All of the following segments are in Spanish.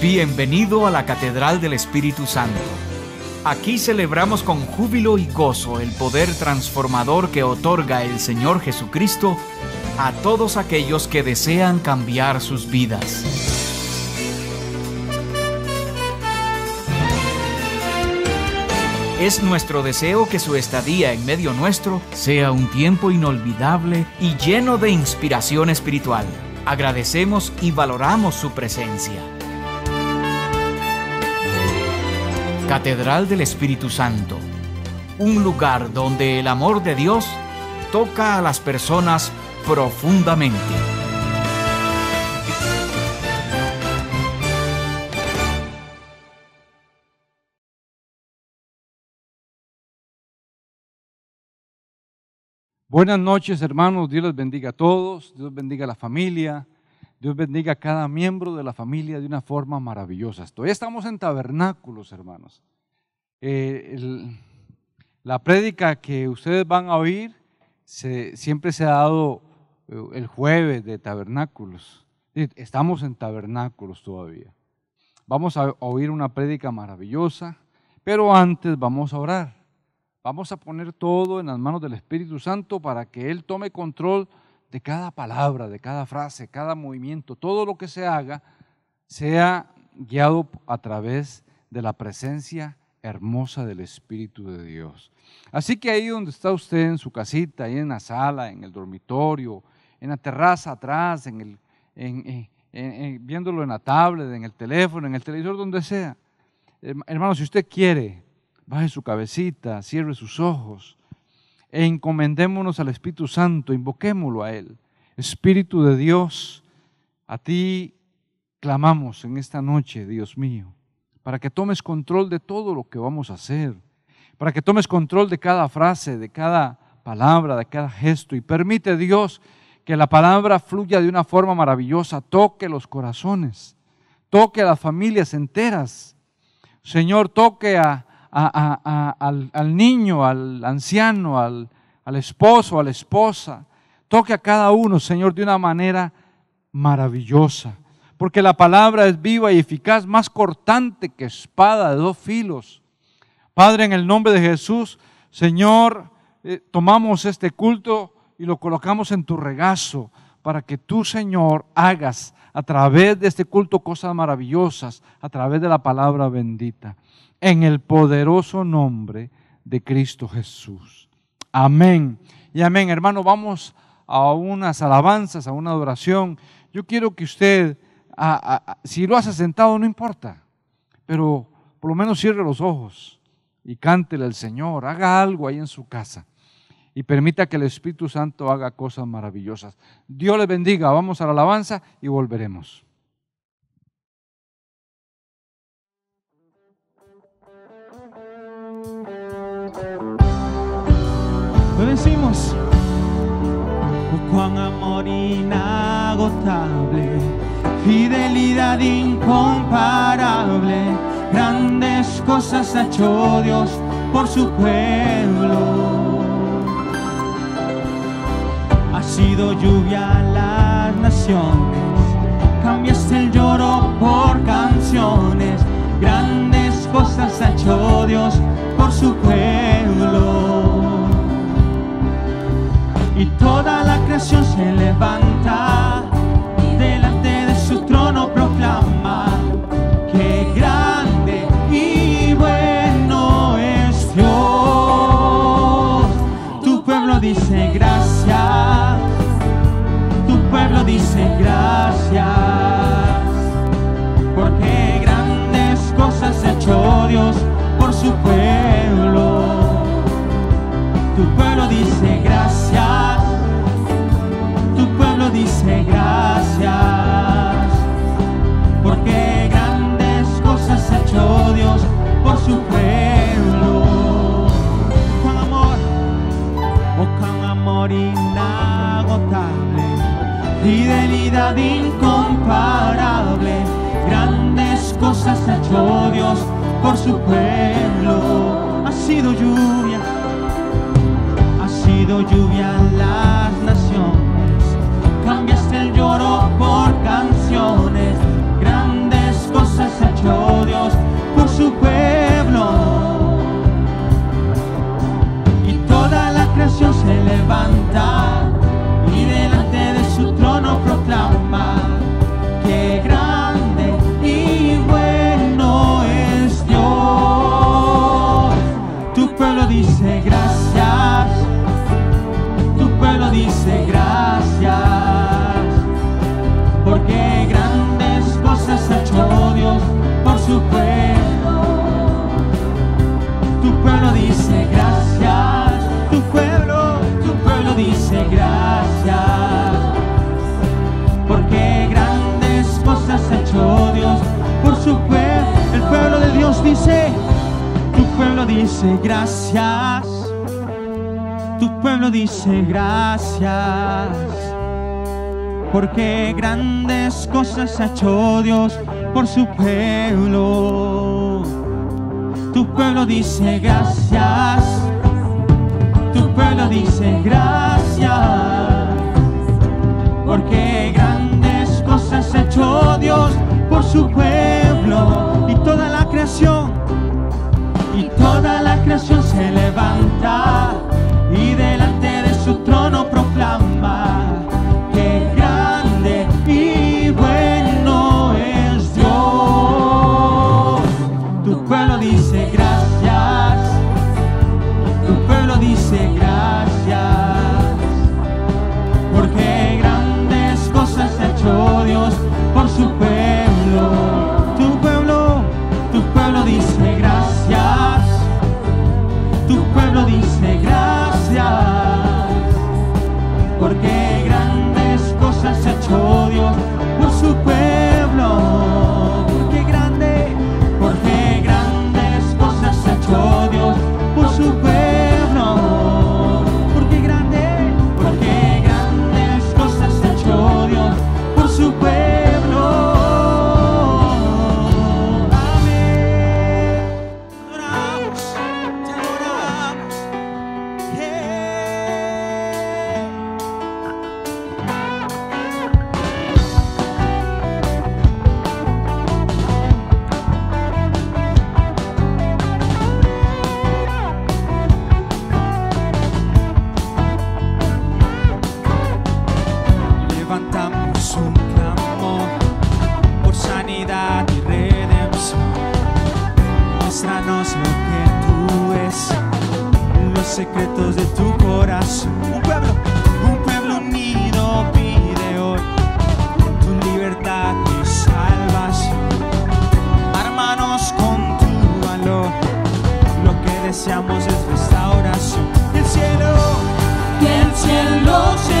Bienvenido a la Catedral del Espíritu Santo. Aquí celebramos con júbilo y gozo el poder transformador que otorga el Señor Jesucristo a todos aquellos que desean cambiar sus vidas. Es nuestro deseo que su estadía en medio nuestro sea un tiempo inolvidable y lleno de inspiración espiritual. Agradecemos y valoramos su presencia. Catedral del Espíritu Santo, un lugar donde el amor de Dios toca a las personas profundamente. Buenas noches hermanos, Dios les bendiga a todos, Dios bendiga a la familia, Dios bendiga a cada miembro de la familia de una forma maravillosa. Todavía estamos en tabernáculos, hermanos. Eh, la prédica que ustedes van a oír siempre se ha dado eh, el jueves de tabernáculos. Estamos en tabernáculos todavía. Vamos a oír una prédica maravillosa, pero antes vamos a orar. Vamos a poner todo en las manos del Espíritu Santo para que Él tome control de cada palabra, de cada frase, cada movimiento, todo lo que se haga, sea guiado a través de la presencia hermosa del Espíritu de Dios. Así que ahí donde está usted en su casita, ahí en la sala, en el dormitorio, en la terraza atrás, en el, viéndolo en la tablet, en el teléfono, en el televisor, donde sea. Hermano, si usted quiere, baje su cabecita, cierre sus ojos e encomendémonos al Espíritu Santo, invoquémoslo a Él. Espíritu de Dios, a ti clamamos en esta noche, Dios mío, para que tomes control de todo lo que vamos a hacer, para que tomes control de cada frase, de cada palabra, de cada gesto y permite Dios que la palabra fluya de una forma maravillosa, toque los corazones, toque a las familias enteras. Señor, toque a, al, niño, al anciano, al, al esposo, a la esposa. Toque a cada uno, Señor, de una manera maravillosa. Porque la palabra es viva y eficaz, más cortante que espada de dos filos. Padre, en el nombre de Jesús, Señor, eh, tomamos este culto y lo colocamos en tu regazo para que tú, Señor, hagas a través de este culto cosas maravillosas, a través de la palabra bendita en el poderoso nombre de Cristo Jesús. Amén. Y amén, hermano, vamos a unas alabanzas, a una adoración. Yo quiero que usted, si lo hace sentado, no importa, pero por lo menos cierre los ojos y cántele al Señor, haga algo ahí en su casa y permita que el Espíritu Santo haga cosas maravillosas. Dios le bendiga, vamos a la alabanza y volveremos. Lo decimos. Cuán amor inagotable, fidelidad incomparable, grandes cosas ha hecho Dios por su pueblo. Sido lluvia a las naciones, cambiaste el lloro por canciones, grandes cosas ha hecho Dios por su pueblo. Y toda la creación se levanta delante de su trono proclama Dios por su pueblo. Tu pueblo dice gracias dice gracias, porque grandes cosas ha hecho Dios por su pueblo. Con amor, oh con amor inagotable, fidelidad incomparable, grandes cosas ha hecho Dios por su pueblo. Ha sido lluvia, ha sido lluvia en las naciones. Cambiaste el lloro por canciones. Grandes cosas ha hecho Dios por su pueblo. Y toda la creación se levanta. dice, tu pueblo dice gracias, tu pueblo dice gracias, porque grandes cosas ha hecho Dios por su pueblo. Tu pueblo dice gracias, tu pueblo dice gracias, porque grandes cosas ha hecho Dios por su pueblo. Y toda la y toda la creación se levanta. secretos de tu corazón. Un pueblo, un pueblo unido pide hoy tu libertad y salvación. Armanos con tu valor, lo que deseamos es restauración. El cielo, el cielo se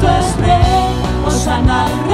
Cristo es rey, Osana rey.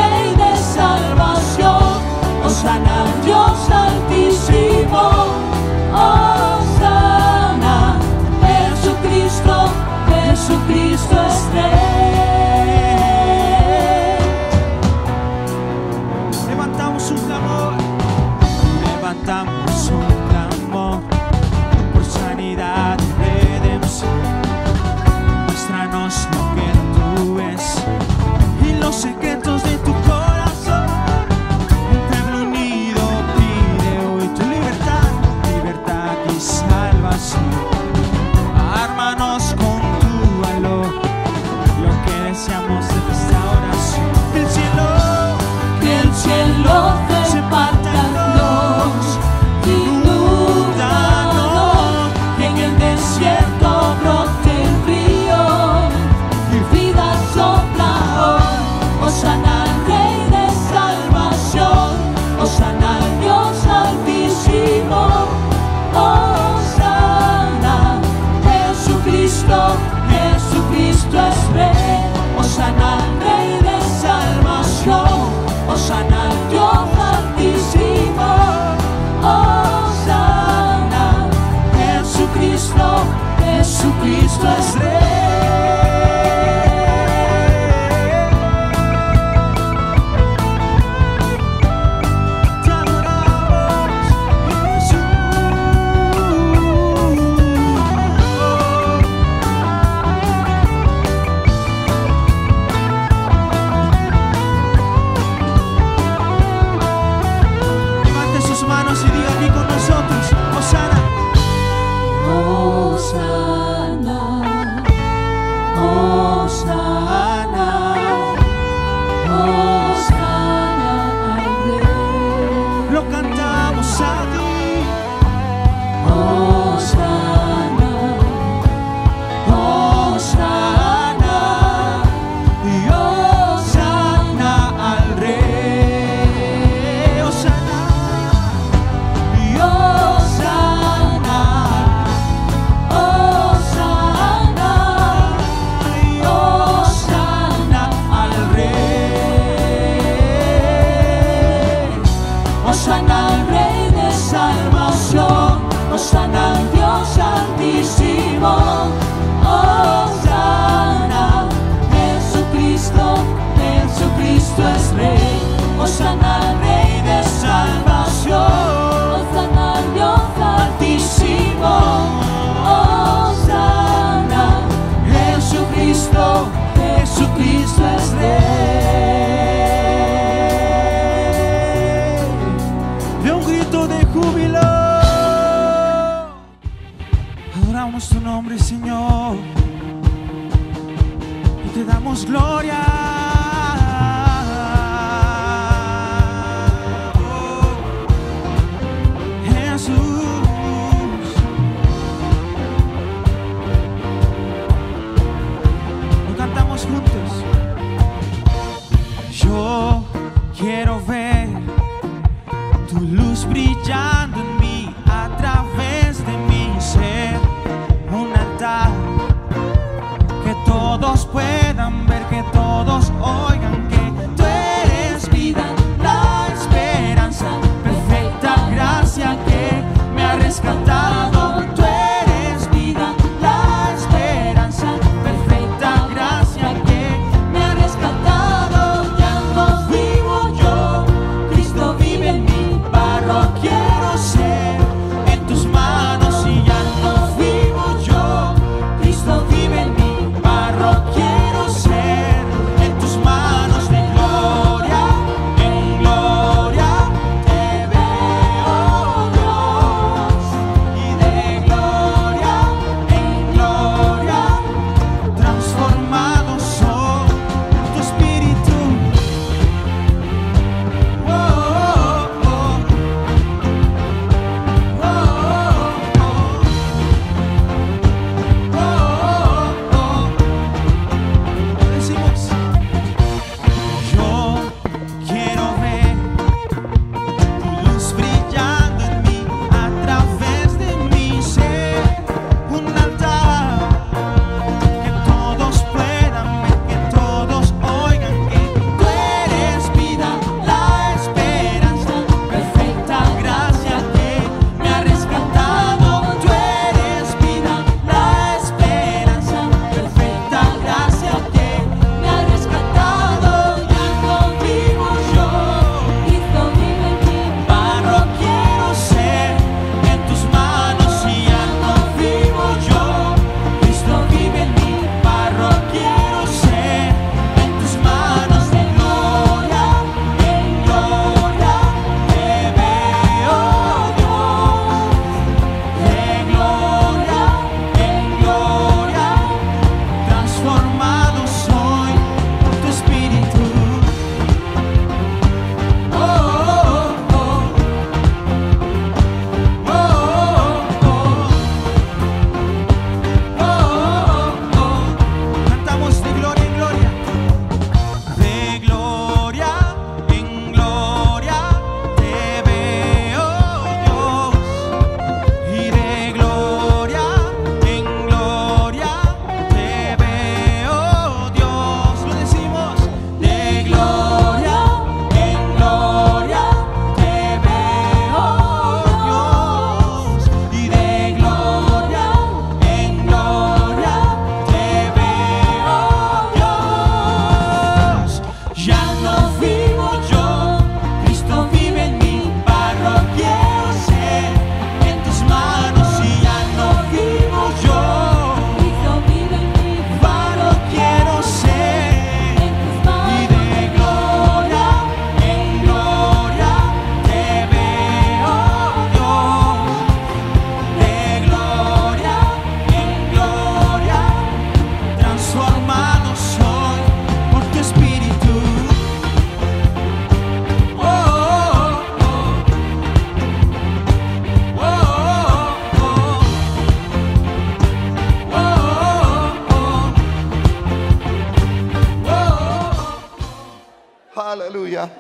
Aleluya.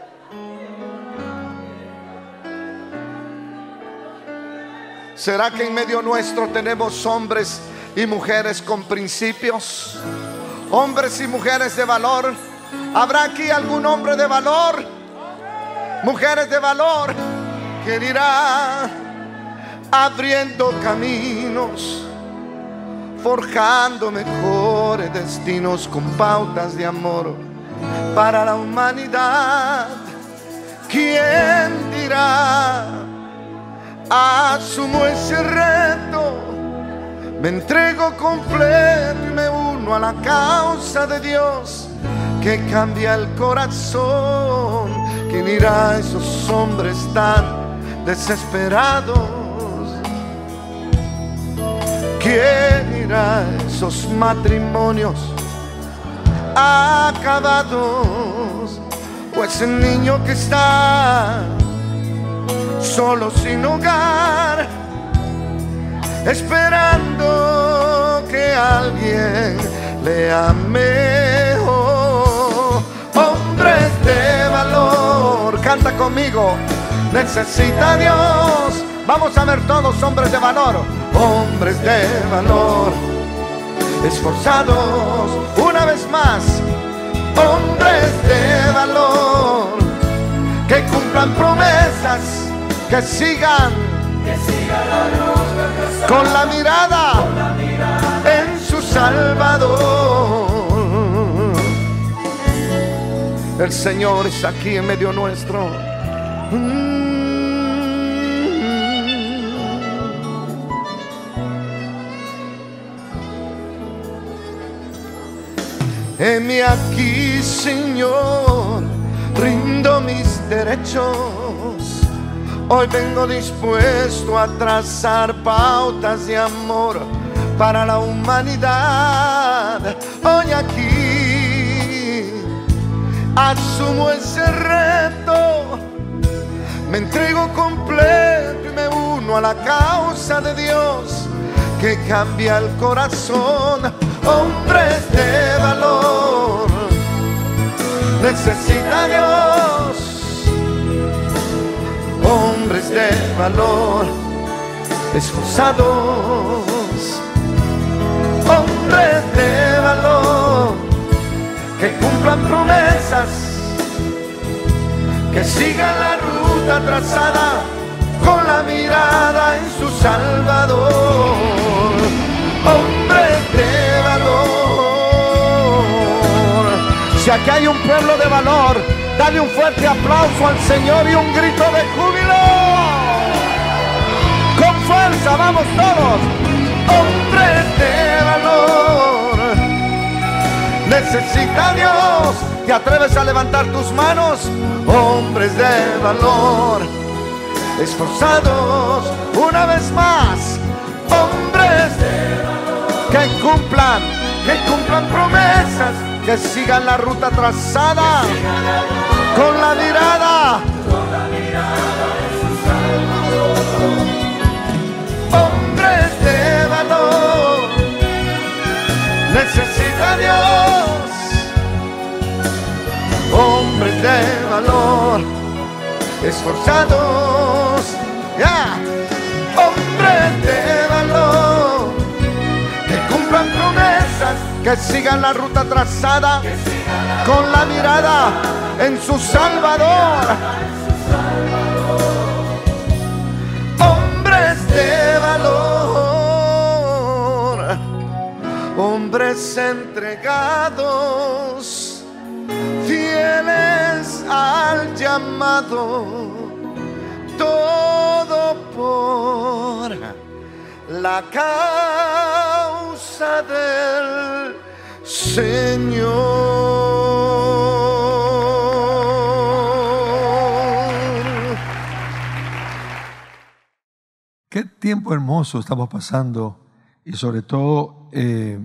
¿Será que en medio nuestro tenemos hombres y mujeres con principios? Hombres y mujeres de valor. ¿Habrá aquí algún hombre de valor? Mujeres de valor que dirá abriendo caminos, forjando mejores destinos con pautas de amor para la humanidad. ¿Quién dirá? Asumo ese reto, me entrego completo y me uno a la causa de Dios que cambia el corazón. ¿Quién irá a esos hombres tan desesperados? ¿Quién irá a esos matrimonios acabados? O ese niño que está solo sin hogar, esperando que alguien le ame. Oh, hombres de valor, canta conmigo, necesita Dios. Vamos a ver todos hombres de valor, hombres de valor, esforzados una vez más, hombres de valor, que cumplan promesas que sigan, con, la mirada, en su Salvador. El Señor está aquí en medio nuestro. Heme aquí, Señor, rindo mis derechos Hoy vengo dispuesto a trazar pautas de amor para la humanidad. Hoy aquí asumo ese reto, me entrego completo y me uno a la causa de Dios que cambia el corazón. Hombres de valor, necesita Dios hombres de valor, esforzados, hombres de valor, que cumplan promesas, que sigan la ruta trazada con la mirada en su Salvador, Aquí hay un pueblo de valor, Dale un fuerte aplauso al Señor y un grito de júbilo. Con fuerza, vamos todos. Hombres de valor. Necesita Dios. ¿Te atreves a levantar tus manos? Hombres de valor. Esforzados una vez más. Hombres de valor. Que cumplan, que cumplan promesas que sigan la ruta trazada con la mirada. Hombres de valor, necesita Dios. Hombres de valor, esforzados, ya. Que sigan la ruta trazada con la mirada en su Salvador. Hombres de valor, hombres entregados, fieles al llamado, todo por la del Señor. Qué tiempo hermoso estamos pasando y sobre todo eh,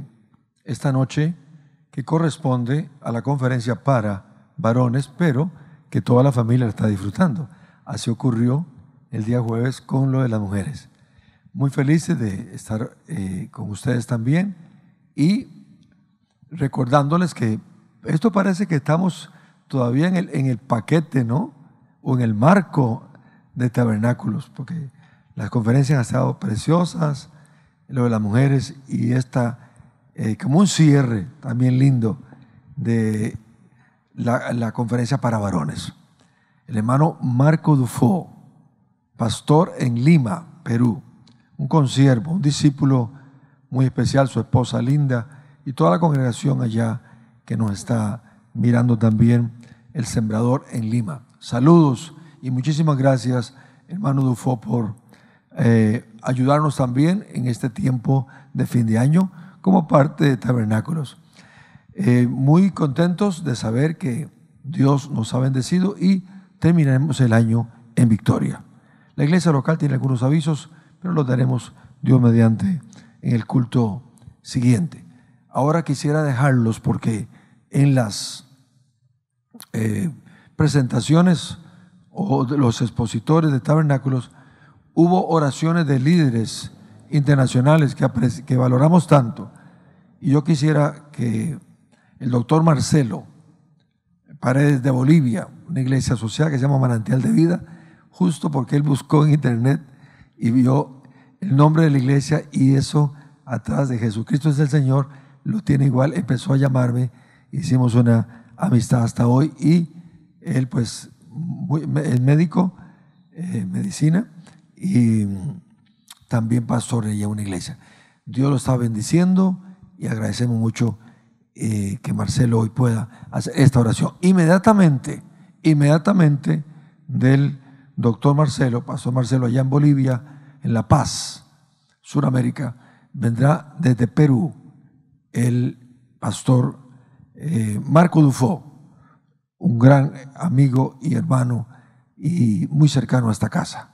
esta noche que corresponde a la conferencia para varones, pero que toda la familia está disfrutando. Así ocurrió el día jueves con lo de las mujeres. Muy felices de estar eh, con ustedes también y recordándoles que esto parece que estamos todavía en el, en el paquete, ¿no? O en el marco de tabernáculos, porque Las conferencias han estado preciosas, lo de las mujeres y esta, eh, como un cierre también lindo de la, la conferencia para varones. El hermano Marco Dufo, pastor en Lima, Perú, un consiervo, un discípulo muy especial, su esposa Linda y toda la congregación allá que nos está mirando también, el sembrador en Lima. Saludos y muchísimas gracias, hermano Dufo, por eh, ayudarnos también en este tiempo de fin de año como parte de Tabernáculos. Eh, muy contentos de saber que Dios nos ha bendecido y terminaremos el año en victoria. La iglesia local tiene algunos avisos, pero los daremos Dios mediante en el culto siguiente. Ahora quisiera dejarlos porque en las eh, presentaciones o de los expositores de tabernáculos hubo oraciones de líderes internacionales que, que valoramos tanto. Y yo quisiera que el doctor Marcelo, Paredes de Bolivia, una iglesia social que se llama Manantial de Vida, justo porque él buscó en internet y vio el nombre de la iglesia y eso atrás de Jesucristo es el Señor, lo tiene igual, empezó a llamarme, hicimos una amistad hasta hoy y él pues, el médico, eh, medicina, y también pastor de una iglesia. Dios lo está bendiciendo y agradecemos mucho eh, que Marcelo hoy pueda hacer esta oración. Inmediatamente, inmediatamente del doctor Marcelo, pastor Marcelo allá en Bolivia, en La Paz, Suramérica, vendrá desde Perú el pastor eh, Marco Dufo, un gran amigo y hermano y muy cercano a esta casa.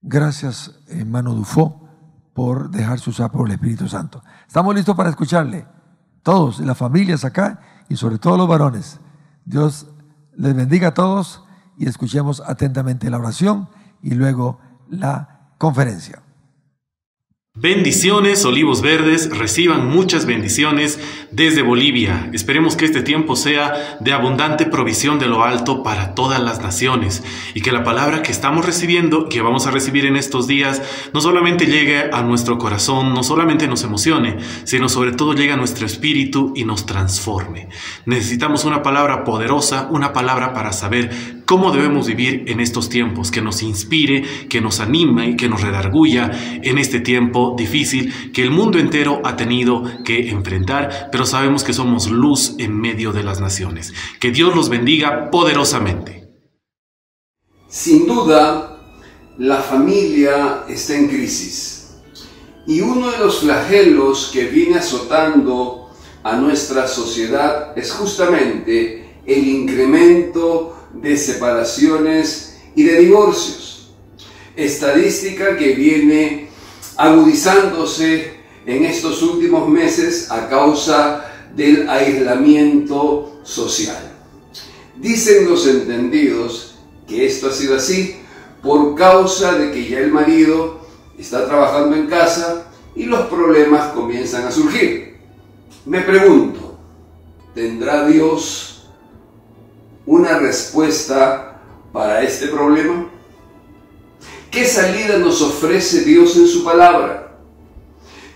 Gracias, hermano Dufo, por dejarse usar por el Espíritu Santo. Estamos listos para escucharle. Todos, las familias acá y sobre todo los varones. Dios les bendiga a todos y escuchemos atentamente la oración y luego la conferencia. Bendiciones, olivos verdes, reciban muchas bendiciones desde Bolivia. Esperemos que este tiempo sea de abundante provisión de lo alto para todas las naciones y que la palabra que estamos recibiendo, que vamos a recibir en estos días, no solamente llegue a nuestro corazón, no solamente nos emocione, sino sobre todo llegue a nuestro espíritu y nos transforme. Necesitamos una palabra poderosa, una palabra para saber cómo debemos vivir en estos tiempos, que nos inspire, que nos anime, que nos redarguya en este tiempo difícil que el mundo entero ha tenido que enfrentar, pero sabemos que somos luz en medio de las naciones. Que Dios los bendiga poderosamente. Sin duda, la familia está en crisis. Y uno de los flagelos que viene azotando a nuestra sociedad es justamente el incremento de separaciones y de divorcios. Estadística que viene agudizándose en estos últimos meses a causa del aislamiento social. Dicen los entendidos que esto ha sido así por causa de que ya el marido está trabajando en casa y los problemas comienzan a surgir. Me pregunto, ¿tendrá Dios una respuesta para este problema? ¿Qué salida nos ofrece Dios en su palabra?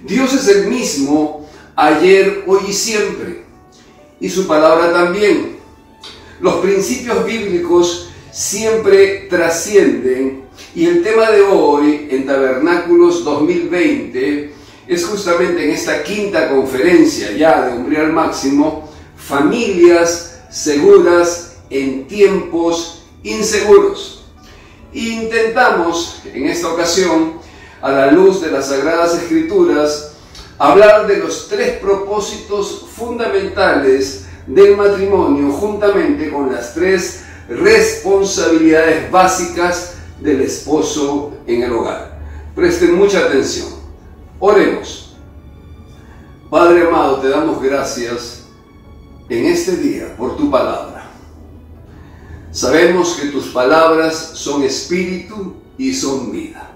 Dios es el mismo ayer, hoy y siempre. Y su palabra también. Los principios bíblicos siempre trascienden y el tema de hoy en Tabernáculos 2020 es justamente en esta quinta conferencia ya de Umbría al Máximo, familias seguras en tiempos inseguros. Intentamos en esta ocasión, a la luz de las Sagradas Escrituras, hablar de los tres propósitos fundamentales del matrimonio juntamente con las tres responsabilidades básicas del esposo en el hogar. Presten mucha atención. Oremos. Padre amado, te damos gracias en este día por tu palabra. Sabemos que tus palabras son espíritu y son vida.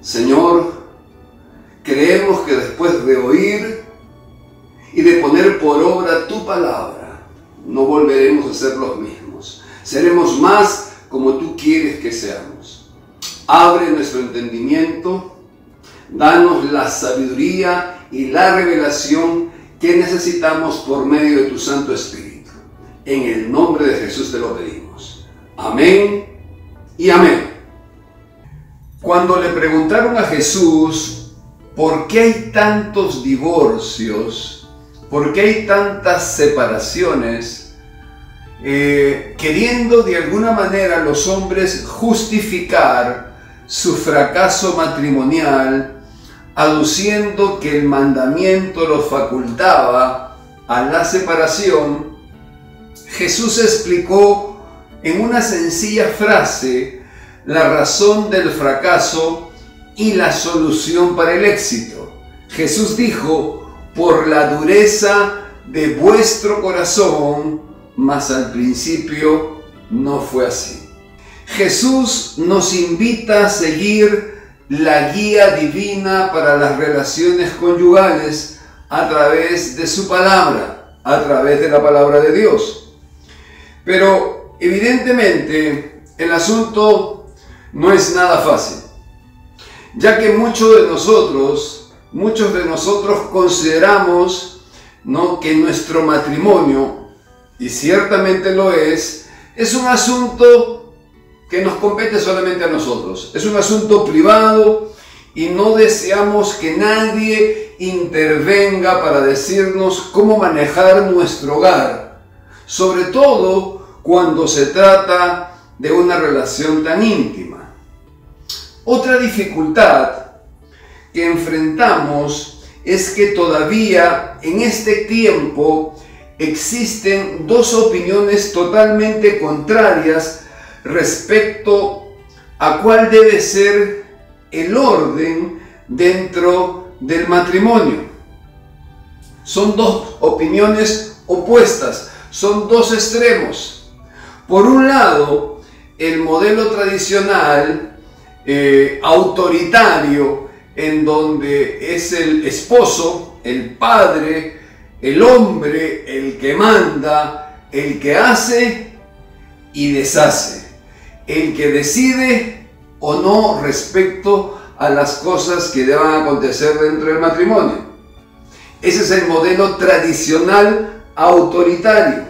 Señor, creemos que después de oír y de poner por obra tu palabra, no volveremos a ser los mismos. Seremos más como tú quieres que seamos. abre nuestro entendimiento, danos la sabiduría y la revelación que necesitamos por medio de tu Santo Espíritu. En el nombre de Jesús te lo pedimos. Amén y amén. Cuando le preguntaron a Jesús, ¿por qué hay tantos divorcios? ¿Por qué hay tantas separaciones? Eh, queriendo de alguna manera los hombres justificar su fracaso matrimonial, aduciendo que el mandamiento los facultaba a la separación, Jesús explicó en una sencilla frase la razón del fracaso y la solución para el éxito. Jesús dijo, por la dureza de vuestro corazón, mas al principio no fue así. Jesús nos invita a seguir la guía divina para las relaciones conyugales a través de su palabra, a través de la palabra de Dios. Pero evidentemente el asunto no es nada fácil, ya que muchos de nosotros, muchos de nosotros consideramos ¿no? que nuestro matrimonio, y ciertamente lo es, es un asunto que nos compete solamente a nosotros. Es un asunto privado y no deseamos que nadie intervenga para decirnos cómo manejar nuestro hogar, sobre todo cuando se trata de una relación tan íntima. Otra dificultad que enfrentamos es que todavía en este tiempo existen dos opiniones totalmente contrarias respecto a cuál debe ser el orden dentro del matrimonio. Son dos opiniones opuestas, son dos extremos. Por un lado, el modelo tradicional, eh, autoritario, en donde es el esposo, el padre, el hombre, el que manda, el que hace y deshace el que decide o no respecto a las cosas que deban acontecer dentro del matrimonio. Ese es el modelo tradicional autoritario.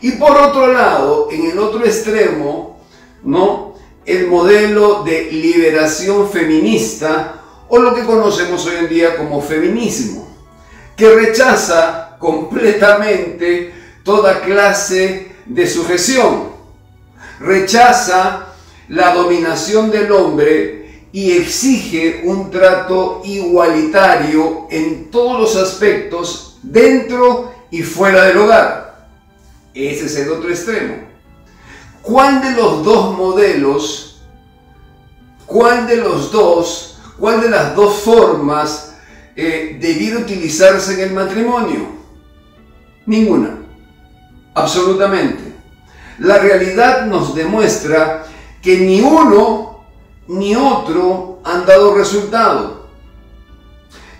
Y por otro lado, en el otro extremo, ¿no? El modelo de liberación feminista o lo que conocemos hoy en día como feminismo, que rechaza completamente toda clase de sujeción rechaza la dominación del hombre y exige un trato igualitario en todos los aspectos dentro y fuera del hogar. Ese es el otro extremo. ¿Cuál de los dos modelos, cuál de los dos, cuál de las dos formas eh, debiera utilizarse en el matrimonio? Ninguna. Absolutamente. La realidad nos demuestra que ni uno ni otro han dado resultado.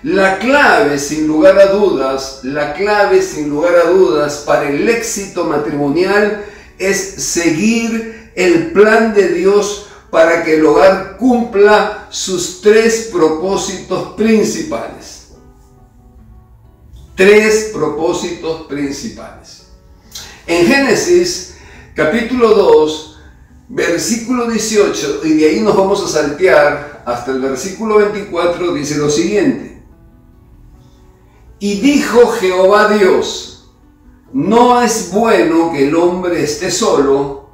La clave, sin lugar a dudas, la clave, sin lugar a dudas, para el éxito matrimonial es seguir el plan de Dios para que el hogar cumpla sus tres propósitos principales. Tres propósitos principales. En Génesis capítulo 2, versículo 18, y de ahí nos vamos a saltear hasta el versículo 24, dice lo siguiente. Y dijo Jehová Dios, no es bueno que el hombre esté solo,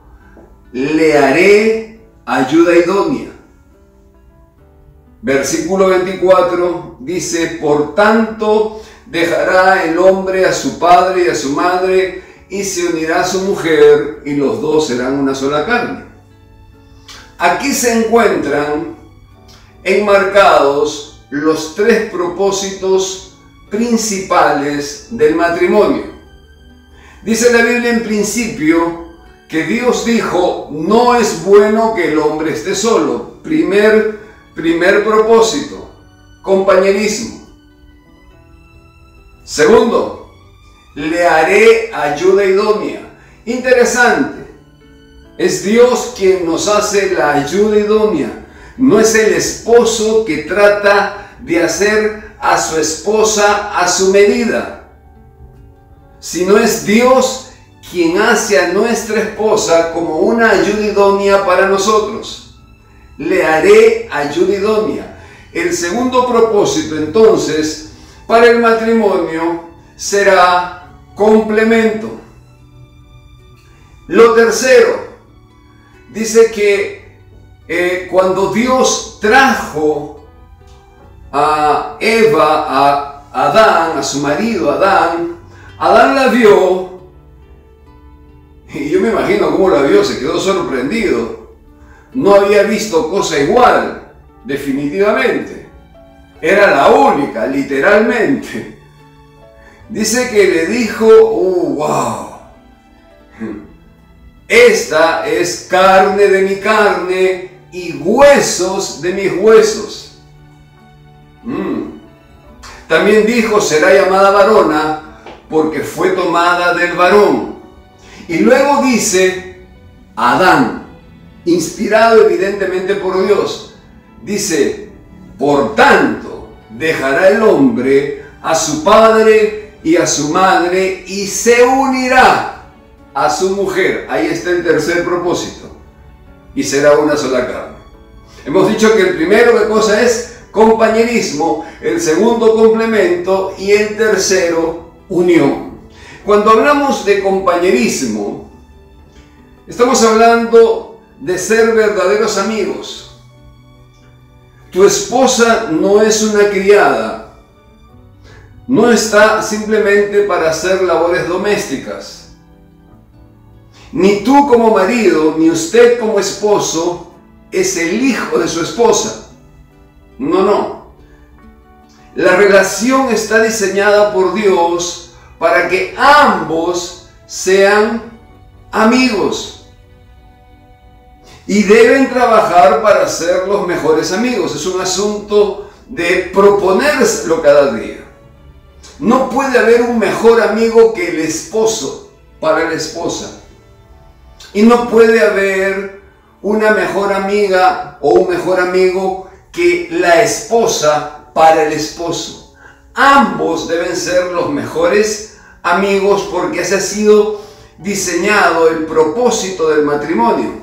le haré ayuda idónea. Versículo 24 dice, por tanto dejará el hombre a su padre y a su madre, y se unirá a su mujer y los dos serán una sola carne. Aquí se encuentran enmarcados los tres propósitos principales del matrimonio. Dice la Biblia en principio que Dios dijo, no es bueno que el hombre esté solo. Primer, primer propósito, compañerismo. Segundo, le haré ayuda idónea. Interesante. Es Dios quien nos hace la ayuda idónea. No es el esposo que trata de hacer a su esposa a su medida, sino es Dios quien hace a nuestra esposa como una ayuda idónea para nosotros. Le haré ayuda idónea. El segundo propósito entonces para el matrimonio será complemento. Lo tercero, dice que eh, cuando Dios trajo a Eva, a Adán, a su marido Adán, Adán la vio y yo me imagino cómo la vio, se quedó sorprendido. No había visto cosa igual, definitivamente. Era la única, literalmente. Dice que le dijo, oh, wow, esta es carne de mi carne y huesos de mis huesos. Mm. También dijo, será llamada varona porque fue tomada del varón. Y luego dice, Adán, inspirado evidentemente por Dios, dice, por tanto, dejará el hombre a su padre y a su madre y se unirá a su mujer. Ahí está el tercer propósito. Y será una sola carne. Hemos dicho que el primero de cosa es compañerismo, el segundo complemento y el tercero unión. Cuando hablamos de compañerismo, estamos hablando de ser verdaderos amigos. Tu esposa no es una criada, no está simplemente para hacer labores domésticas. Ni tú como marido, ni usted como esposo es el hijo de su esposa. No, no. La relación está diseñada por Dios para que ambos sean amigos. Y deben trabajar para ser los mejores amigos. Es un asunto de proponérselo cada día. No puede haber un mejor amigo que el esposo para la esposa. Y no puede haber una mejor amiga o un mejor amigo que la esposa para el esposo. Ambos deben ser los mejores amigos porque ese ha sido diseñado el propósito del matrimonio.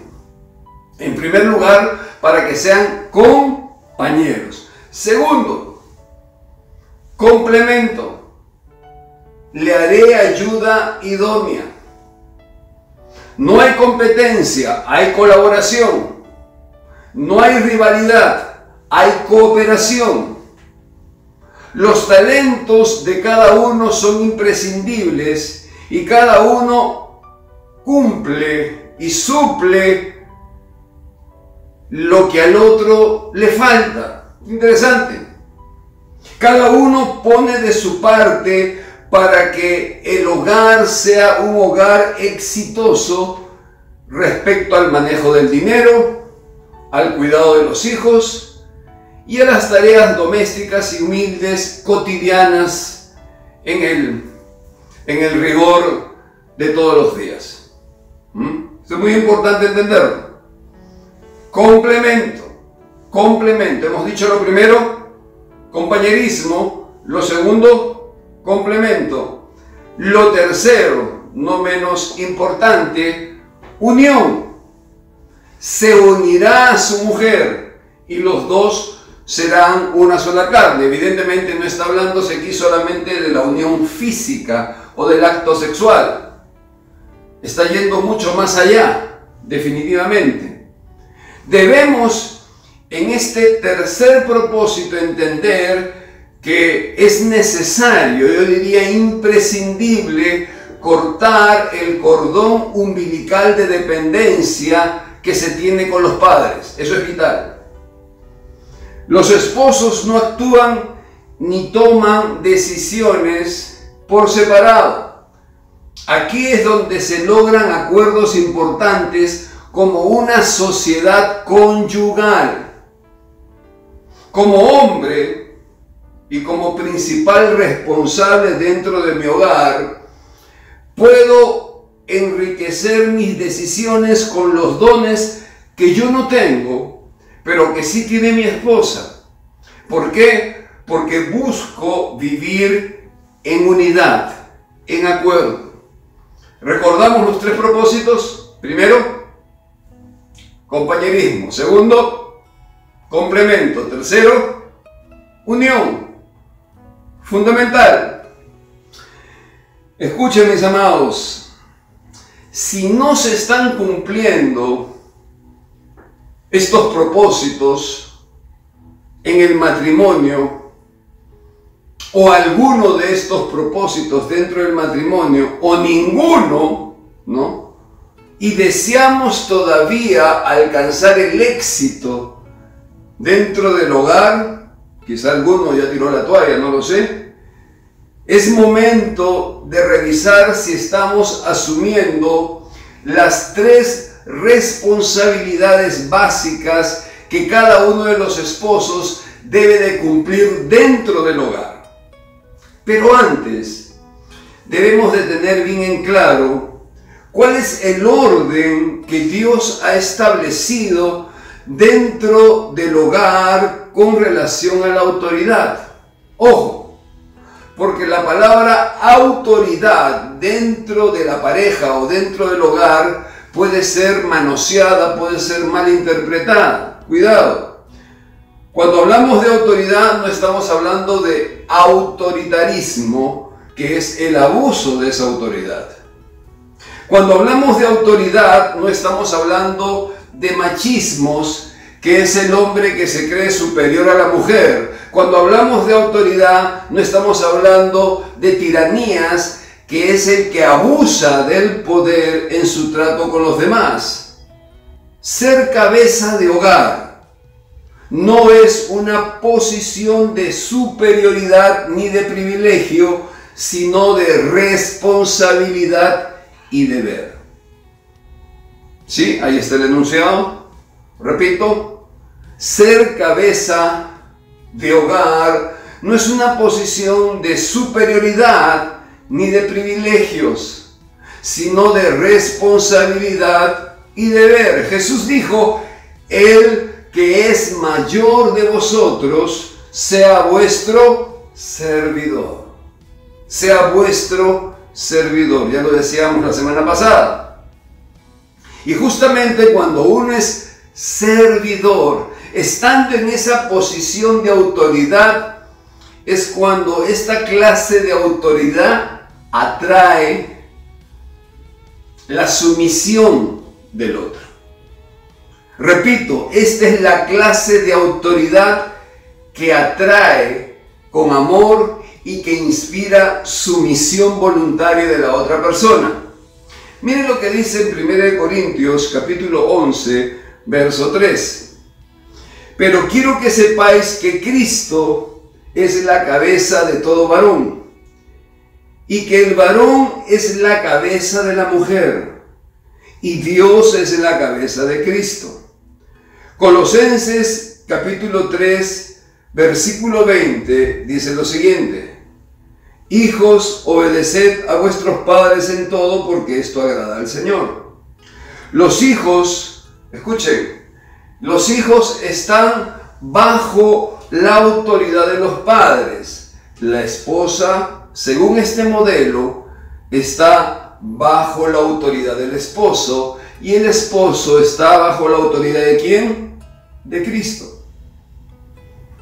En primer lugar, para que sean compañeros. Segundo, complemento. Le haré ayuda idónea. No hay competencia, hay colaboración. No hay rivalidad, hay cooperación. Los talentos de cada uno son imprescindibles y cada uno cumple y suple lo que al otro le falta. Interesante. Cada uno pone de su parte para que el hogar sea un hogar exitoso respecto al manejo del dinero, al cuidado de los hijos y a las tareas domésticas y humildes cotidianas en el, en el rigor de todos los días. ¿Mm? es muy importante entenderlo. Complemento, complemento. Hemos dicho lo primero, compañerismo. Lo segundo, complemento. Lo tercero, no menos importante, unión. Se unirá a su mujer y los dos serán una sola carne. Evidentemente no está hablándose aquí solamente de la unión física o del acto sexual. Está yendo mucho más allá, definitivamente. Debemos en este tercer propósito entender que es necesario, yo diría imprescindible, cortar el cordón umbilical de dependencia que se tiene con los padres. Eso es vital. Los esposos no actúan ni toman decisiones por separado. Aquí es donde se logran acuerdos importantes como una sociedad conyugal. Como hombre, y como principal responsable dentro de mi hogar, puedo enriquecer mis decisiones con los dones que yo no tengo, pero que sí tiene mi esposa. ¿Por qué? Porque busco vivir en unidad, en acuerdo. Recordamos los tres propósitos. Primero, compañerismo. Segundo, complemento. Tercero, unión. Fundamental. Escuchen mis amados, si no se están cumpliendo estos propósitos en el matrimonio o alguno de estos propósitos dentro del matrimonio o ninguno, ¿no? Y deseamos todavía alcanzar el éxito dentro del hogar, quizá alguno ya tiró la toalla, no lo sé, es momento de revisar si estamos asumiendo las tres responsabilidades básicas que cada uno de los esposos debe de cumplir dentro del hogar. Pero antes, debemos de tener bien en claro cuál es el orden que Dios ha establecido dentro del hogar con relación a la autoridad. Ojo, porque la palabra autoridad dentro de la pareja o dentro del hogar puede ser manoseada, puede ser mal interpretada. Cuidado. Cuando hablamos de autoridad no estamos hablando de autoritarismo, que es el abuso de esa autoridad. Cuando hablamos de autoridad no estamos hablando de machismos, que es el hombre que se cree superior a la mujer. Cuando hablamos de autoridad no estamos hablando de tiranías, que es el que abusa del poder en su trato con los demás. Ser cabeza de hogar no es una posición de superioridad ni de privilegio, sino de responsabilidad y deber. ¿Sí? Ahí está el enunciado. Repito, ser cabeza de hogar no es una posición de superioridad ni de privilegios, sino de responsabilidad y deber. Jesús dijo, el que es mayor de vosotros, sea vuestro servidor. Sea vuestro servidor. Ya lo decíamos la semana pasada. Y justamente cuando uno es servidor, estando en esa posición de autoridad, es cuando esta clase de autoridad atrae la sumisión del otro. Repito, esta es la clase de autoridad que atrae con amor y que inspira sumisión voluntaria de la otra persona. Miren lo que dice en 1 Corintios capítulo 11, verso 3. Pero quiero que sepáis que Cristo es la cabeza de todo varón y que el varón es la cabeza de la mujer y Dios es la cabeza de Cristo. Colosenses capítulo 3, versículo 20 dice lo siguiente. Hijos, obedeced a vuestros padres en todo porque esto agrada al Señor. Los hijos, escuchen, los hijos están bajo la autoridad de los padres. La esposa según este modelo, está bajo la autoridad del esposo y el esposo está bajo la autoridad de quién? De Cristo.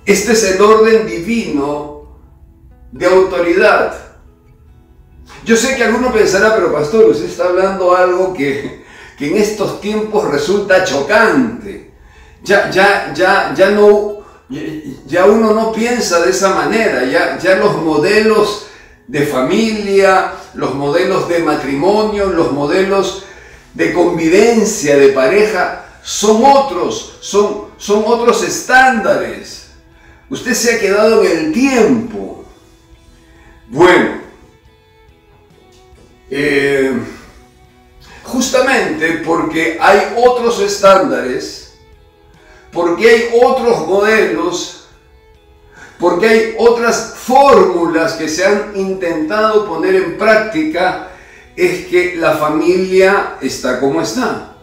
Este es el orden divino de autoridad. Yo sé que alguno pensará, pero pastor, usted está hablando algo que, que en estos tiempos resulta chocante. Ya, ya, ya, ya no, ya uno no piensa de esa manera, ya, ya los modelos de familia, los modelos de matrimonio, los modelos de convivencia, de pareja, son otros, son, son otros estándares. Usted se ha quedado en el tiempo. Bueno, eh, justamente porque hay otros estándares, porque hay otros modelos, porque hay otras fórmulas que se han intentado poner en práctica es que la familia está como está.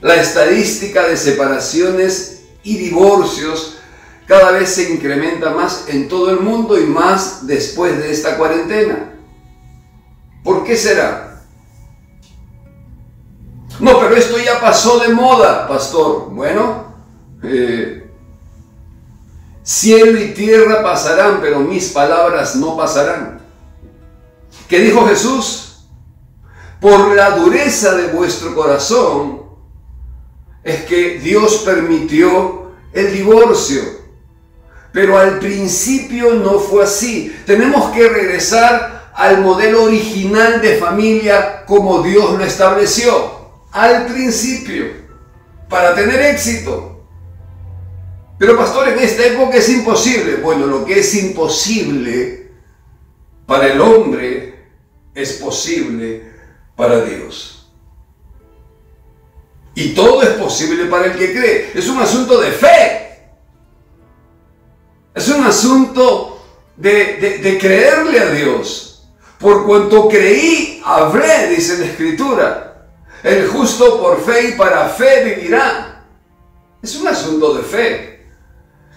La estadística de separaciones y divorcios cada vez se incrementa más en todo el mundo y más después de esta cuarentena. ¿Por qué será? No, pero esto ya pasó de moda, pastor. Bueno, eh, cielo y tierra pasarán, pero mis palabras no pasarán. ¿Qué dijo Jesús? Por la dureza de vuestro corazón es que Dios permitió el divorcio. Pero al principio no fue así. Tenemos que regresar al modelo original de familia como Dios lo estableció. Al principio. Para tener éxito. Pero pastor, en esta época es imposible. Bueno, lo que es imposible para el hombre es posible para Dios. Y todo es posible para el que cree. Es un asunto de fe. Es un asunto de, creerle a Dios. Por cuanto creí, hablé, dice la Escritura. El justo por fe y para fe vivirá. Es un asunto de fe.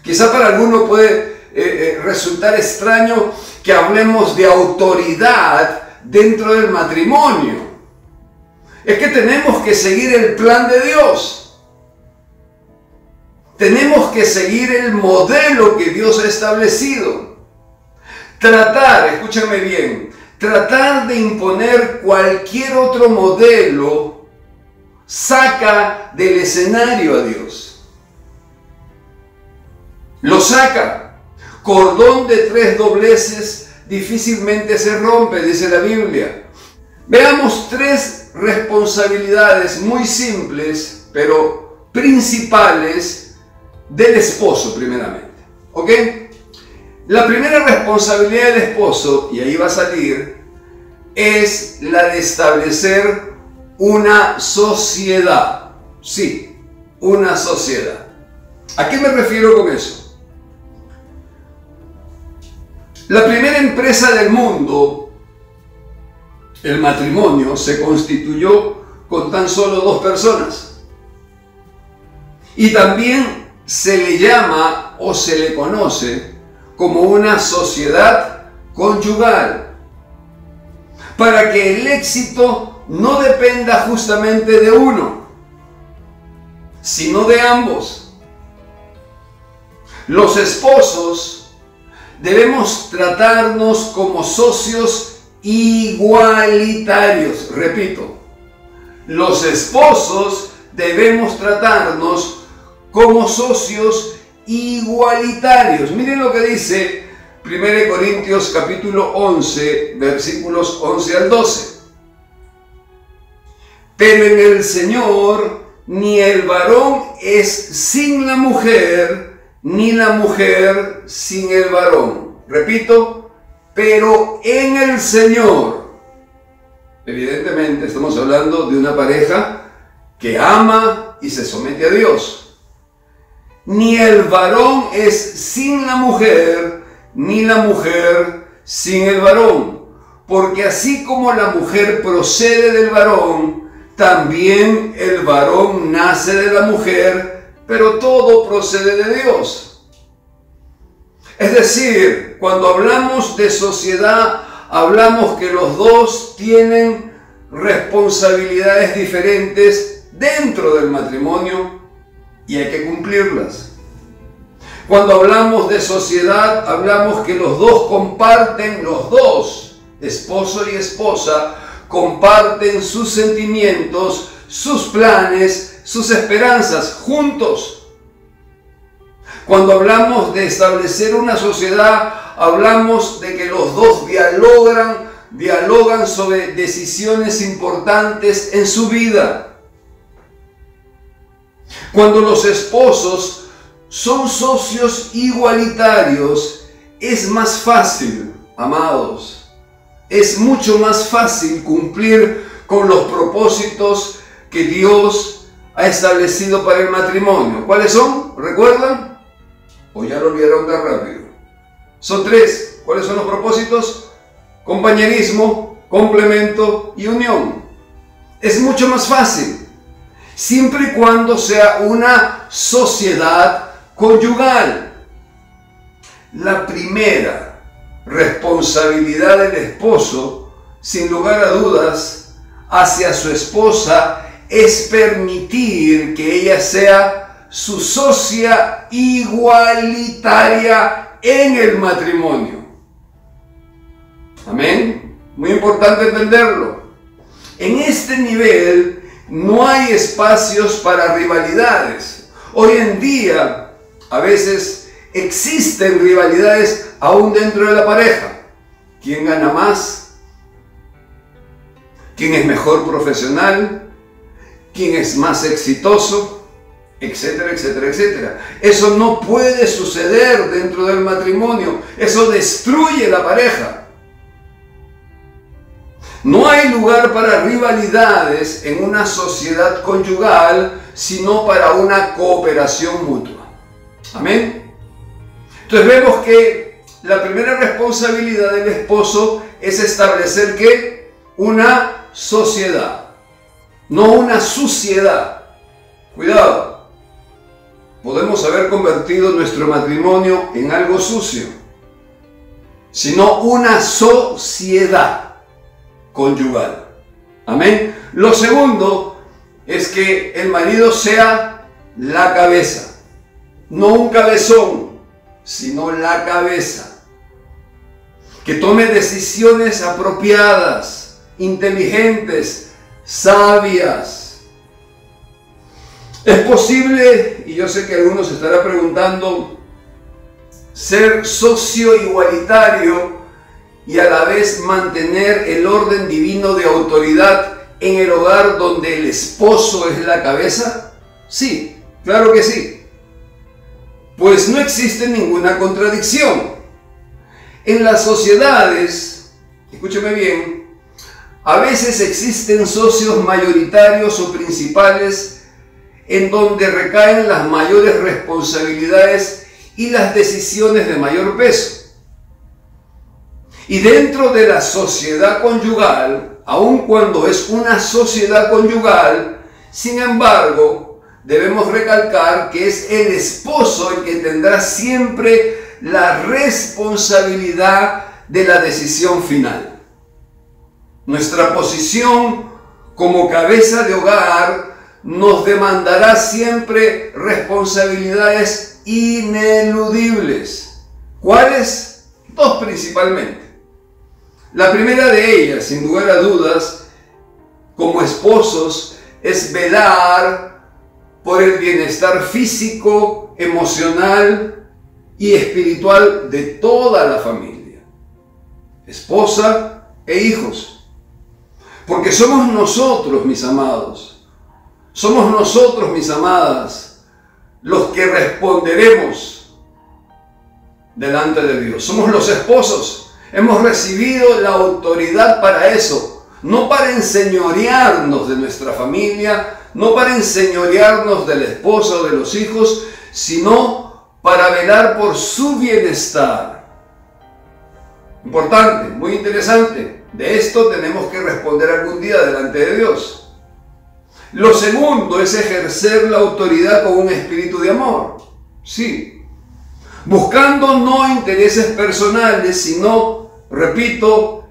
Quizá para algunos puede eh, eh, resultar extraño que hablemos de autoridad dentro del matrimonio. Es que tenemos que seguir el plan de Dios. Tenemos que seguir el modelo que Dios ha establecido. Tratar, escúchame bien, tratar de imponer cualquier otro modelo saca del escenario a Dios. Lo saca. Cordón de tres dobleces difícilmente se rompe, dice la Biblia. Veamos tres responsabilidades muy simples, pero principales del esposo primeramente. ¿Ok? La primera responsabilidad del esposo, y ahí va a salir, es la de establecer una sociedad. Sí, una sociedad. ¿A qué me refiero con eso? La primera empresa del mundo, el matrimonio, se constituyó con tan solo dos personas. Y también se le llama o se le conoce como una sociedad conyugal. Para que el éxito no dependa justamente de uno, sino de ambos. Los esposos debemos tratarnos como socios igualitarios. Repito, los esposos debemos tratarnos como socios igualitarios. Miren lo que dice 1 Corintios capítulo 11, versículos 11 al 12. Pero en el Señor ni el varón es sin la mujer, ni la mujer sin el varón. Repito, pero en el Señor. Evidentemente estamos hablando de una pareja que ama y se somete a Dios. Ni el varón es sin la mujer, ni la mujer sin el varón. Porque así como la mujer procede del varón, también el varón nace de la mujer, pero todo procede de Dios. Es decir, cuando hablamos de sociedad, hablamos que los dos tienen responsabilidades diferentes dentro del matrimonio y hay que cumplirlas. Cuando hablamos de sociedad, hablamos que los dos comparten, los dos, esposo y esposa, comparten sus sentimientos, sus planes, sus esperanzas juntos. Cuando hablamos de establecer una sociedad, hablamos de que los dos dialogan, dialogan sobre decisiones importantes en su vida. Cuando los esposos son socios igualitarios, es más fácil, amados, es mucho más fácil cumplir con los propósitos que Dios ha establecido para el matrimonio. ¿Cuáles son? ¿Recuerdan? ¿O ya lo olvidaron tan rápido? Son tres. ¿Cuáles son los propósitos? Compañerismo, complemento y unión. Es mucho más fácil, siempre y cuando sea una sociedad conyugal. La primera responsabilidad del esposo, sin lugar a dudas, hacia su esposa es permitir que ella sea su socia igualitaria en el matrimonio. Amén. Muy importante entenderlo. En este nivel no hay espacios para rivalidades. Hoy en día a veces existen rivalidades aún dentro de la pareja. ¿Quién gana más? ¿Quién es mejor profesional? ¿Quién es más exitoso? Etcétera, etcétera, etcétera. Eso no puede suceder dentro del matrimonio. Eso destruye la pareja. No hay lugar para rivalidades en una sociedad conyugal, sino para una cooperación mutua. Amén. Entonces vemos que la primera responsabilidad del esposo es establecer que una sociedad, no una suciedad. Cuidado. Podemos haber convertido nuestro matrimonio en algo sucio, sino una sociedad conyugal. Amén. Lo segundo es que el marido sea la cabeza. No un cabezón, sino la cabeza. Que tome decisiones apropiadas, inteligentes, sabias. Es posible, y yo sé que algunos se estará preguntando, ser socio igualitario y a la vez mantener el orden divino de autoridad en el hogar donde el esposo es la cabeza? Sí, claro que sí. Pues no existe ninguna contradicción. En las sociedades, escúcheme bien, a veces existen socios mayoritarios o principales en donde recaen las mayores responsabilidades y las decisiones de mayor peso. Y dentro de la sociedad conyugal, aun cuando es una sociedad conyugal, sin embargo, debemos recalcar que es el esposo el que tendrá siempre la responsabilidad de la decisión final. Nuestra posición como cabeza de hogar nos demandará siempre responsabilidades ineludibles. ¿Cuáles? Dos principalmente. La primera de ellas, sin lugar a dudas, como esposos, es velar por el bienestar físico, emocional y espiritual de toda la familia, esposa e hijos. Porque somos nosotros, mis amados, somos nosotros, mis amadas, los que responderemos delante de Dios. Somos los esposos Hemos recibido la autoridad para eso, no para enseñorearnos de nuestra familia, no para enseñorearnos del esposo o de los hijos, sino para velar por su bienestar. Importante, muy interesante. De esto tenemos que responder algún día delante de Dios. Lo segundo es ejercer la autoridad con un espíritu de amor. Sí, buscando no intereses personales, sino, repito,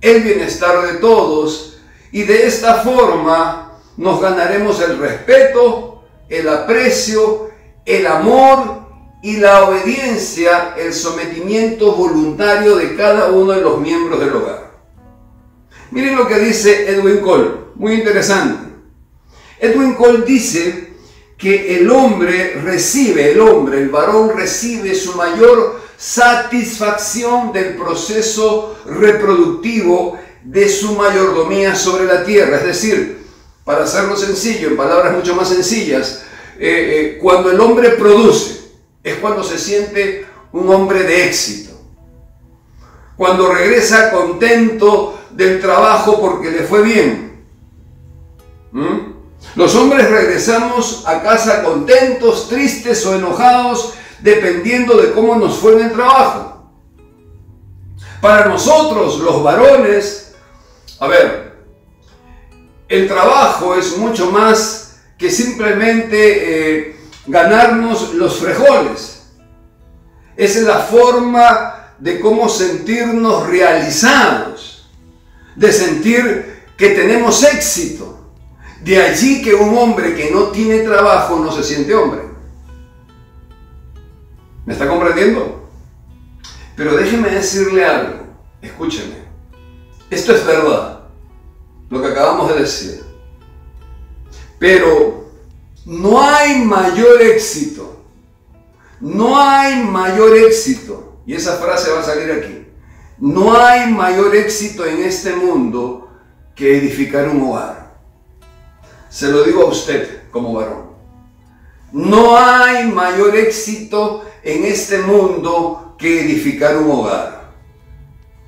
el bienestar de todos. Y de esta forma nos ganaremos el respeto, el aprecio, el amor y la obediencia, el sometimiento voluntario de cada uno de los miembros del hogar. Miren lo que dice Edwin Cole, muy interesante. Edwin Cole dice que el hombre recibe, el hombre, el varón recibe su mayor satisfacción del proceso reproductivo de su mayordomía sobre la tierra. Es decir, para hacerlo sencillo, en palabras mucho más sencillas, eh, eh, cuando el hombre produce, es cuando se siente un hombre de éxito. Cuando regresa contento del trabajo porque le fue bien. ¿Mm? Los hombres regresamos a casa contentos, tristes o enojados, dependiendo de cómo nos fue en el trabajo. Para nosotros, los varones, A ver, el trabajo es mucho más que simplemente eh, ganarnos los frejoles. Es la forma de cómo sentirnos realizados, de sentir que tenemos éxito. De allí que un hombre que no tiene trabajo no se siente hombre. ¿Me está comprendiendo? Pero déjeme decirle algo, escúcheme. Esto es verdad, lo que acabamos de decir. Pero no hay mayor éxito, no hay mayor éxito, y esa frase va a salir aquí, no hay mayor éxito en este mundo que edificar un hogar. Se lo digo a usted como varón. No hay mayor éxito en este mundo que edificar un hogar.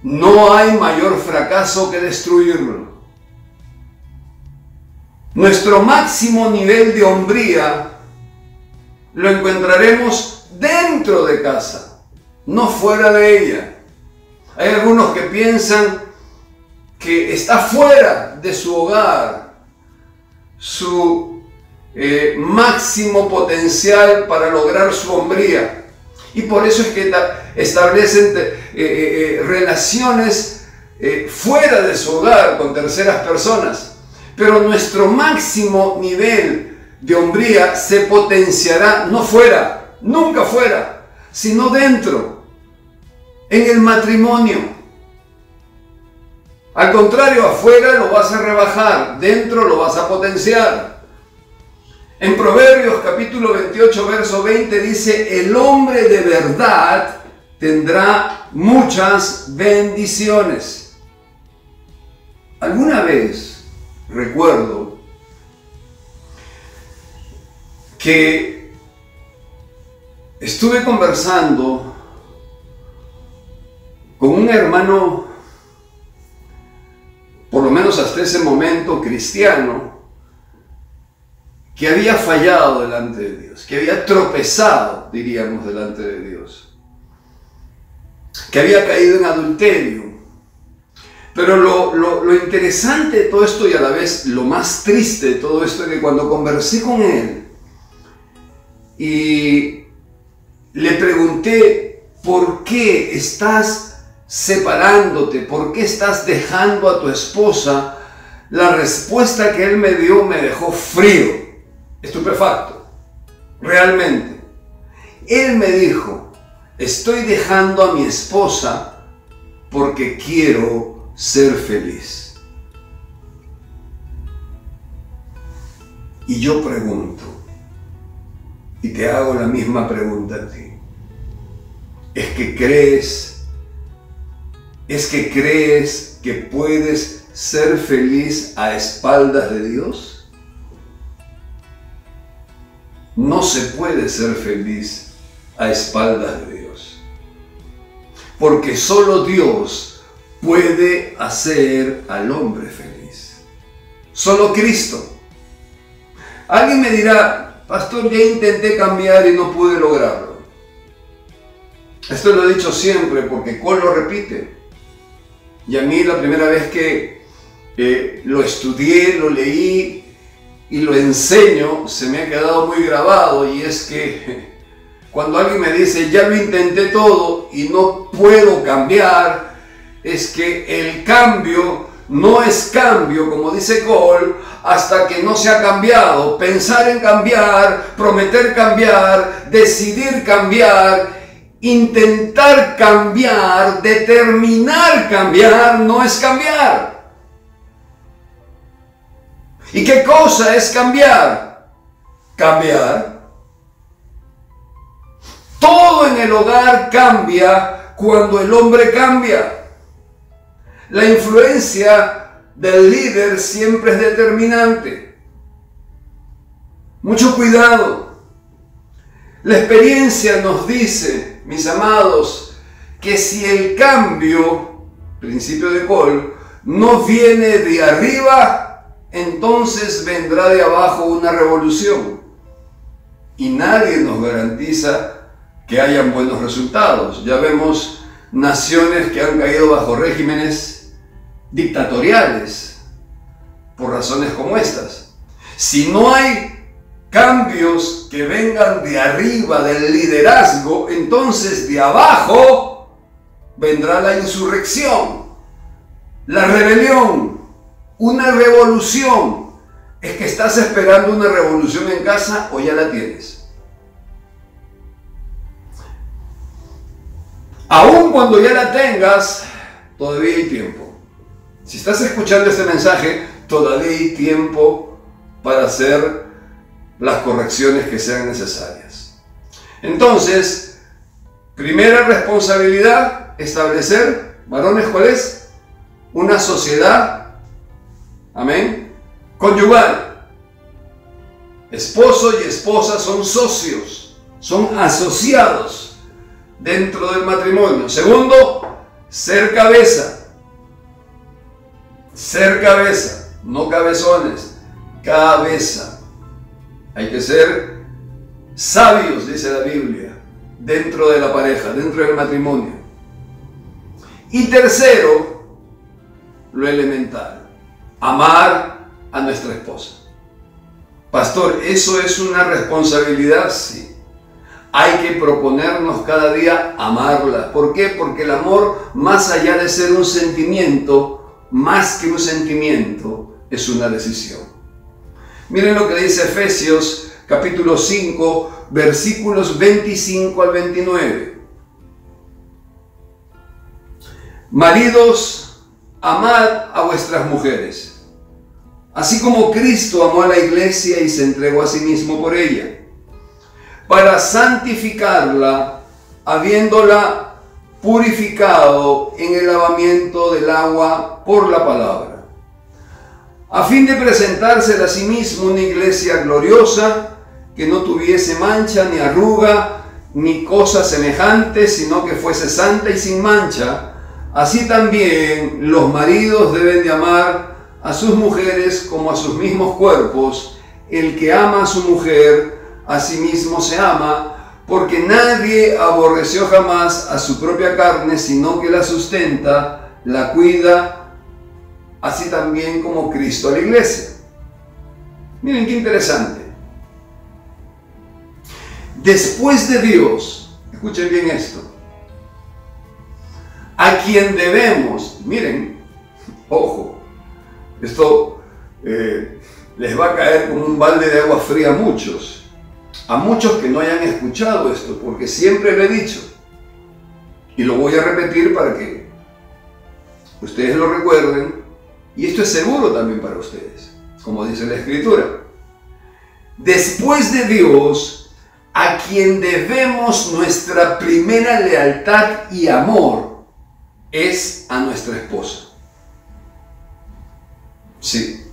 No hay mayor fracaso que destruirlo. Nuestro máximo nivel de hombría lo encontraremos dentro de casa, no fuera de ella. Hay algunos que piensan que está fuera de su hogar, su eh, máximo potencial para lograr su hombría. Y por eso es que establecen eh, eh, relaciones fuera de su hogar con terceras personas. Pero nuestro máximo nivel de hombría se potenciará no fuera, nunca fuera, sino dentro, en el matrimonio. Al contrario, afuera lo vas a rebajar, dentro lo vas a potenciar. En Proverbios capítulo 28, verso 20 dice, el hombre de verdad tendrá muchas bendiciones. Alguna vez recuerdo que estuve conversando con un hermano por lo menos hasta ese momento cristiano, que había fallado delante de Dios, que había tropezado, diríamos, delante de Dios, que había caído en adulterio. Pero lo, interesante de todo esto y a la vez lo más triste de todo esto es que cuando conversé con él y le pregunté, ¿por qué estás separándote? ¿Por qué estás dejando a tu esposa? La respuesta que él me dio me dejó frío, estupefacto, realmente. Él me dijo, estoy dejando a mi esposa porque quiero ser feliz. Y yo pregunto, y te hago la misma pregunta a ti, ¿es que crees ¿Es que crees que puedes ser feliz a espaldas de Dios? No se puede ser feliz a espaldas de Dios. Porque solo Dios puede hacer al hombre feliz. Solo Cristo. Alguien me dirá, pastor, ya intenté cambiar y no pude lograrlo. Esto lo he dicho siempre porque Cole lo repite. Y a mí la primera vez que eh, lo estudié, lo leí y lo enseño, se me ha quedado muy grabado y es que cuando alguien me dice, ya lo intenté todo y no puedo cambiar, es que el cambio no es cambio, como dice Cole, hasta que no se ha cambiado. Pensar en cambiar, prometer cambiar, decidir cambiar intentar cambiar, determinar cambiar, no es cambiar. ¿Y qué cosa es cambiar? Cambiar. Todo en el hogar cambia cuando el hombre cambia. La influencia del líder siempre es determinante. Mucho cuidado. La experiencia nos dice mis amados, que si el cambio, principio de Cole, no viene de arriba, entonces vendrá de abajo una revolución. Y nadie nos garantiza que hayan buenos resultados. Ya vemos naciones que han caído bajo regímenes dictatoriales por razones como estas. Si no hay cambios que vengan de arriba del liderazgo, entonces de abajo vendrá la insurrección, la rebelión, una revolución. ¿Es que estás esperando una revolución en casa o ya la tienes? Aún cuando ya la tengas, todavía hay tiempo. Si estás escuchando este mensaje, todavía hay tiempo para hacer las correcciones que sean necesarias. Entonces, primera responsabilidad, establecer, varones, ¿cuál es? Una sociedad, amén, conyugal. Esposo y esposa son socios, son asociados dentro del matrimonio. Segundo, ser cabeza. Ser cabeza, no cabezones, cabeza. Hay que ser sabios, dice la Biblia, dentro de la pareja, dentro del matrimonio. Y tercero, lo elemental, amar a nuestra esposa. Pastor, ¿eso es una responsabilidad? Sí. Hay que proponernos cada día amarla. ¿Por qué? Porque el amor, más allá de ser un sentimiento, más que un sentimiento, es una decisión. Miren lo que dice Efesios capítulo 5, versículos 25 al 29. Maridos, amad a vuestras mujeres, así como Cristo amó a la iglesia y se entregó a sí mismo por ella, para santificarla, habiéndola purificado en el lavamiento del agua por la palabra a fin de presentarse a sí mismo una iglesia gloriosa, que no tuviese mancha ni arruga, ni cosa semejante, sino que fuese santa y sin mancha. Así también los maridos deben de amar a sus mujeres como a sus mismos cuerpos. El que ama a su mujer, a sí mismo se ama, porque nadie aborreció jamás a su propia carne, sino que la sustenta, la cuida así también como Cristo a la iglesia. Miren qué interesante. Después de Dios, escuchen bien esto, a quien debemos, miren, ojo, esto eh, les va a caer como un balde de agua fría a muchos, a muchos que no hayan escuchado esto, porque siempre lo he dicho, y lo voy a repetir para que ustedes lo recuerden y esto es seguro también para ustedes, como dice la Escritura. Después de Dios, a quien debemos nuestra primera lealtad y amor, es a nuestra esposa. Sí,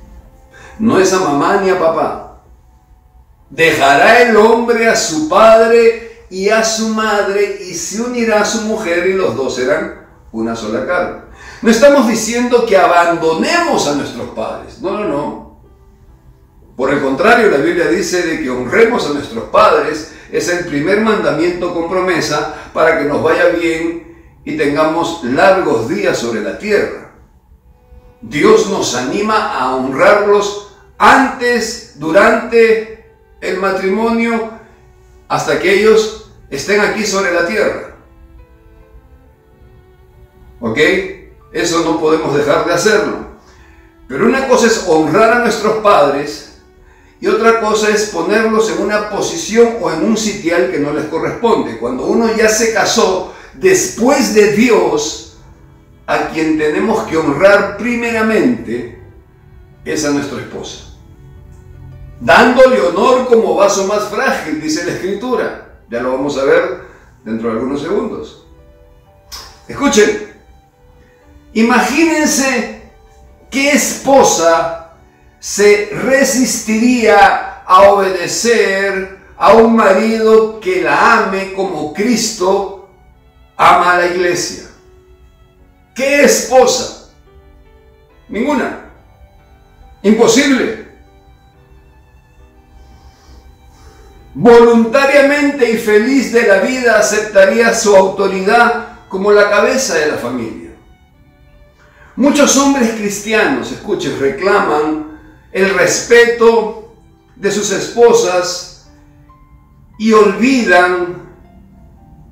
no es a mamá ni a papá. Dejará el hombre a su padre y a su madre y se unirá a su mujer y los dos serán una sola carne. No estamos diciendo que abandonemos a nuestros padres. No, no, no. Por el contrario, la Biblia dice de que honremos a nuestros padres. Es el primer mandamiento con promesa para que nos vaya bien y tengamos largos días sobre la tierra. Dios nos anima a honrarlos antes, durante el matrimonio, hasta que ellos estén aquí sobre la tierra. ¿Ok? Eso no podemos dejar de hacerlo. Pero una cosa es honrar a nuestros padres y otra cosa es ponerlos en una posición o en un sitial que no les corresponde. Cuando uno ya se casó después de Dios, a quien tenemos que honrar primeramente es a nuestra esposa. Dándole honor como vaso más frágil, dice la escritura. Ya lo vamos a ver dentro de algunos segundos. Escuchen, Imagínense qué esposa se resistiría a obedecer a un marido que la ame como Cristo ama a la iglesia. ¿Qué esposa? Ninguna. Imposible. Voluntariamente y feliz de la vida aceptaría su autoridad como la cabeza de la familia. Muchos hombres cristianos, escuchen, reclaman el respeto de sus esposas y olvidan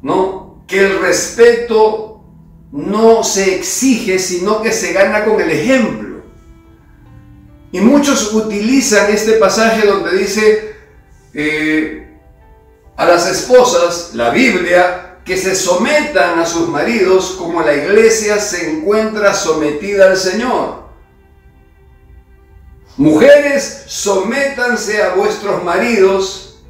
¿no? que el respeto no se exige, sino que se gana con el ejemplo. Y muchos utilizan este pasaje donde dice eh, a las esposas, la Biblia, que se sometan a sus maridos como la iglesia se encuentra sometida al Señor. Mujeres, sométanse a vuestros maridos,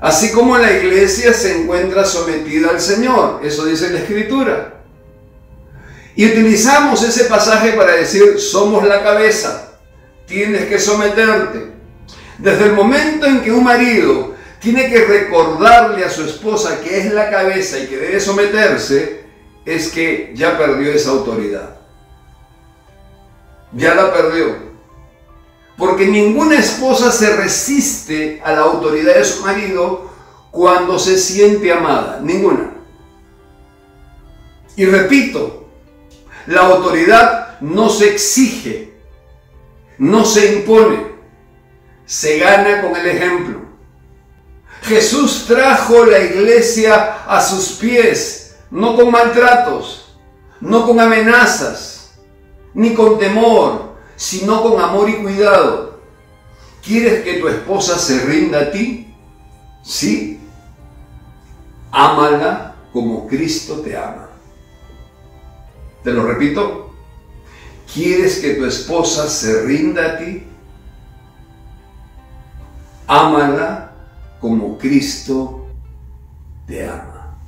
así como la iglesia se encuentra sometida al Señor. Eso dice la Escritura. Y utilizamos ese pasaje para decir, somos la cabeza, tienes que someterte. Desde el momento en que un marido tiene que recordarle a su esposa que es la cabeza y que debe someterse, es que ya perdió esa autoridad. Ya la perdió. Porque ninguna esposa se resiste a la autoridad de su marido cuando se siente amada. Ninguna. Y repito, la autoridad no se exige, no se impone, se gana con el ejemplo. Jesús trajo la iglesia a sus pies, no con maltratos, no con amenazas, ni con temor, sino con amor y cuidado. ¿Quieres que tu esposa se rinda a ti? Sí. Ámala como Cristo te ama. Te lo repito. ¿Quieres que tu esposa se rinda a ti? Ámala como Cristo te ama.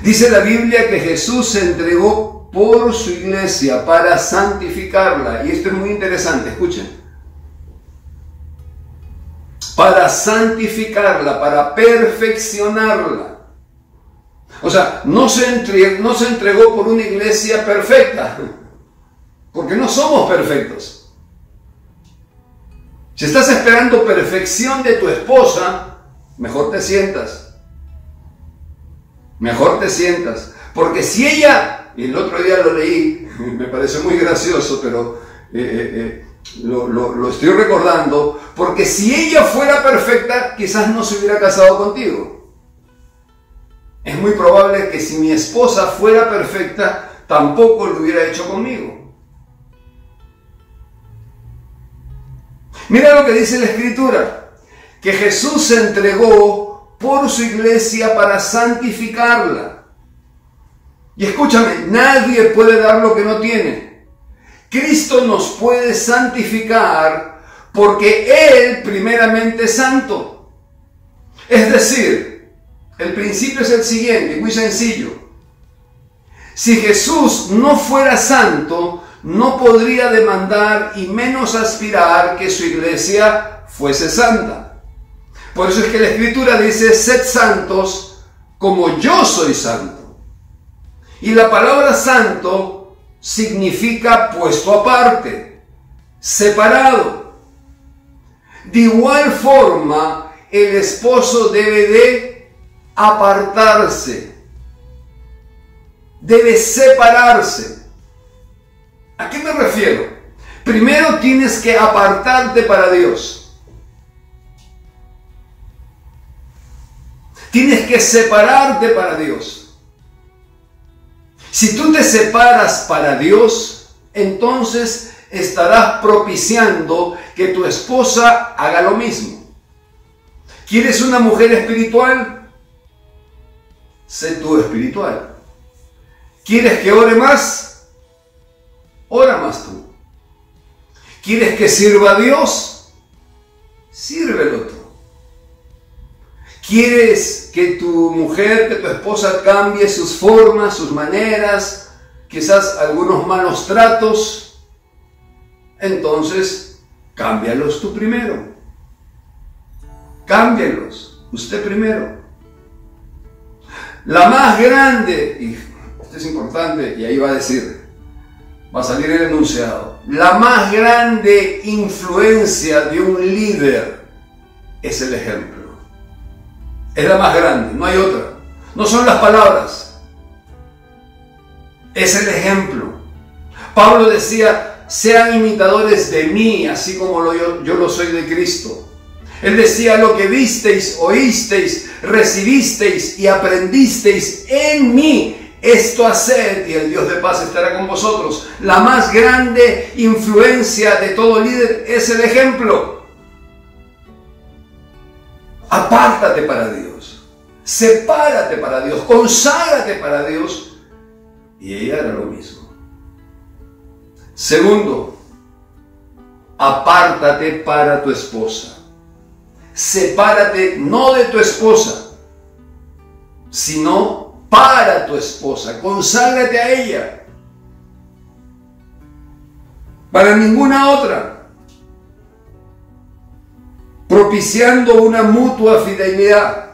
Dice la Biblia que Jesús se entregó por su iglesia para santificarla. Y esto es muy interesante, escuchen. Para santificarla, para perfeccionarla. O sea, no se, entregó, no se entregó por una iglesia perfecta, porque no somos perfectos. Si estás esperando perfección de tu esposa, mejor te sientas. Mejor te sientas. Porque si ella, y el otro día lo leí, me parece muy gracioso, pero eh, eh, eh, lo estoy recordando, porque si ella fuera perfecta, quizás no se hubiera casado contigo. Es muy probable que si mi esposa fuera perfecta, tampoco lo hubiera hecho conmigo. Mira lo que dice la escritura, que Jesús se entregó por su iglesia para santificarla. Y escúchame, nadie puede dar lo que no tiene. Cristo nos puede santificar porque Él primeramente es santo. Es decir, el principio es el siguiente, muy sencillo. Si Jesús no fuera santo, no podría demandar y menos aspirar que su iglesia fuese santa. Por eso es que la escritura dice, sed santos como yo soy santo. Y la palabra santo significa puesto aparte, separado. De igual forma, el esposo debe de apartarse, debe separarse. ¿A qué me refiero? Primero tienes que apartarte para Dios. Tienes que separarte para Dios. Si tú te separas para Dios, entonces estarás propiciando que tu esposa haga lo mismo. ¿Quieres una mujer espiritual? Sé tú espiritual. ¿Quieres que ore más? Ora más tú. ¿Quieres que sirva a Dios? Sírvelo tú. ¿Quieres que tu mujer, que tu esposa cambie sus formas, sus maneras, quizás algunos malos tratos? Entonces, cámbialos tú primero. Cámbialos, usted primero. La más grande, y esto es importante, y ahí va a decir, va a salir el enunciado. La más grande influencia de un líder es el ejemplo. Es la más grande, no hay otra. No son las palabras. es el ejemplo. Pablo decía, sean imitadores de mí, así como yo, yo lo soy de Cristo. Él decía, lo que visteis, oísteis, recibisteis y aprendisteis en mí, esto haced y el Dios de paz estará con vosotros. La más grande influencia de todo líder es el ejemplo. Apártate para Dios, sepárate para Dios, conságrate para Dios y ella hará lo mismo. Segundo, apártate para tu esposa sepárate no de tu esposa, sino para tu esposa. Conságrate a ella. Para ninguna otra. Propiciando una mutua fidelidad.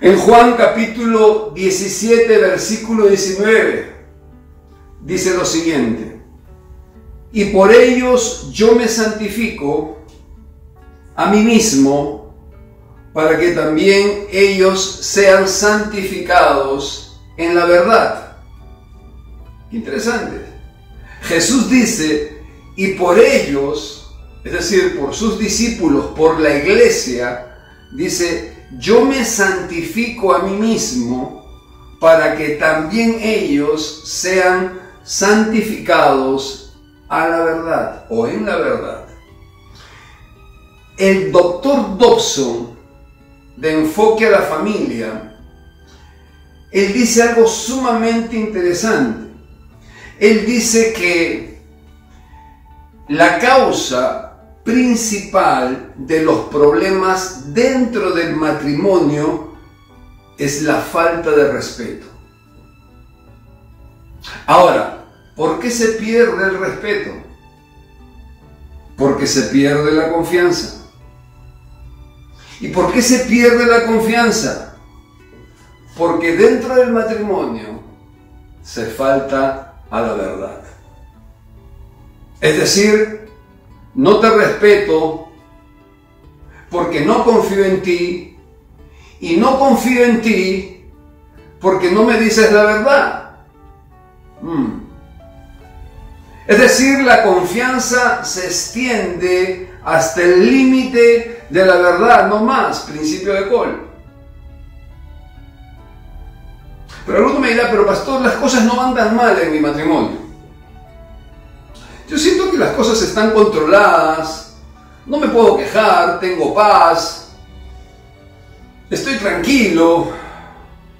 En Juan capítulo 17, versículo 19, dice lo siguiente. Y por ellos yo me santifico a mí mismo para que también ellos sean santificados en la verdad. Interesante. Jesús dice, y por ellos, es decir, por sus discípulos, por la iglesia, dice, yo me santifico a mí mismo para que también ellos sean santificados a la verdad o en la verdad. El doctor Dobson, de Enfoque a la Familia, él dice algo sumamente interesante. Él dice que la causa principal de los problemas dentro del matrimonio es la falta de respeto. Ahora, ¿por qué se pierde el respeto? Porque se pierde la confianza. ¿Y por qué se pierde la confianza? Porque dentro del matrimonio se falta a la verdad. Es decir, no te respeto porque no confío en ti y no confío en ti porque no me dices la verdad. Hmm. Es decir, la confianza se extiende hasta el límite de la verdad, no más, principio de Col. Pero alguno me dirá, pero pastor, las cosas no van tan mal en mi matrimonio. Yo siento que las cosas están controladas, no me puedo quejar, tengo paz, estoy tranquilo.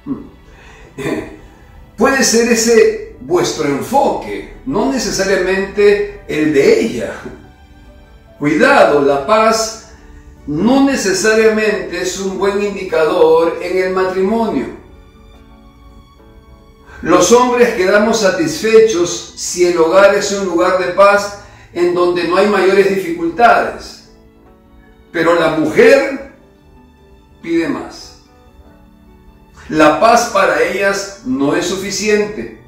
Puede ser ese vuestro enfoque, no necesariamente el de ella. Cuidado, la paz no necesariamente es un buen indicador en el matrimonio. Los hombres quedamos satisfechos si el hogar es un lugar de paz en donde no hay mayores dificultades. Pero la mujer pide más. La paz para ellas no es suficiente.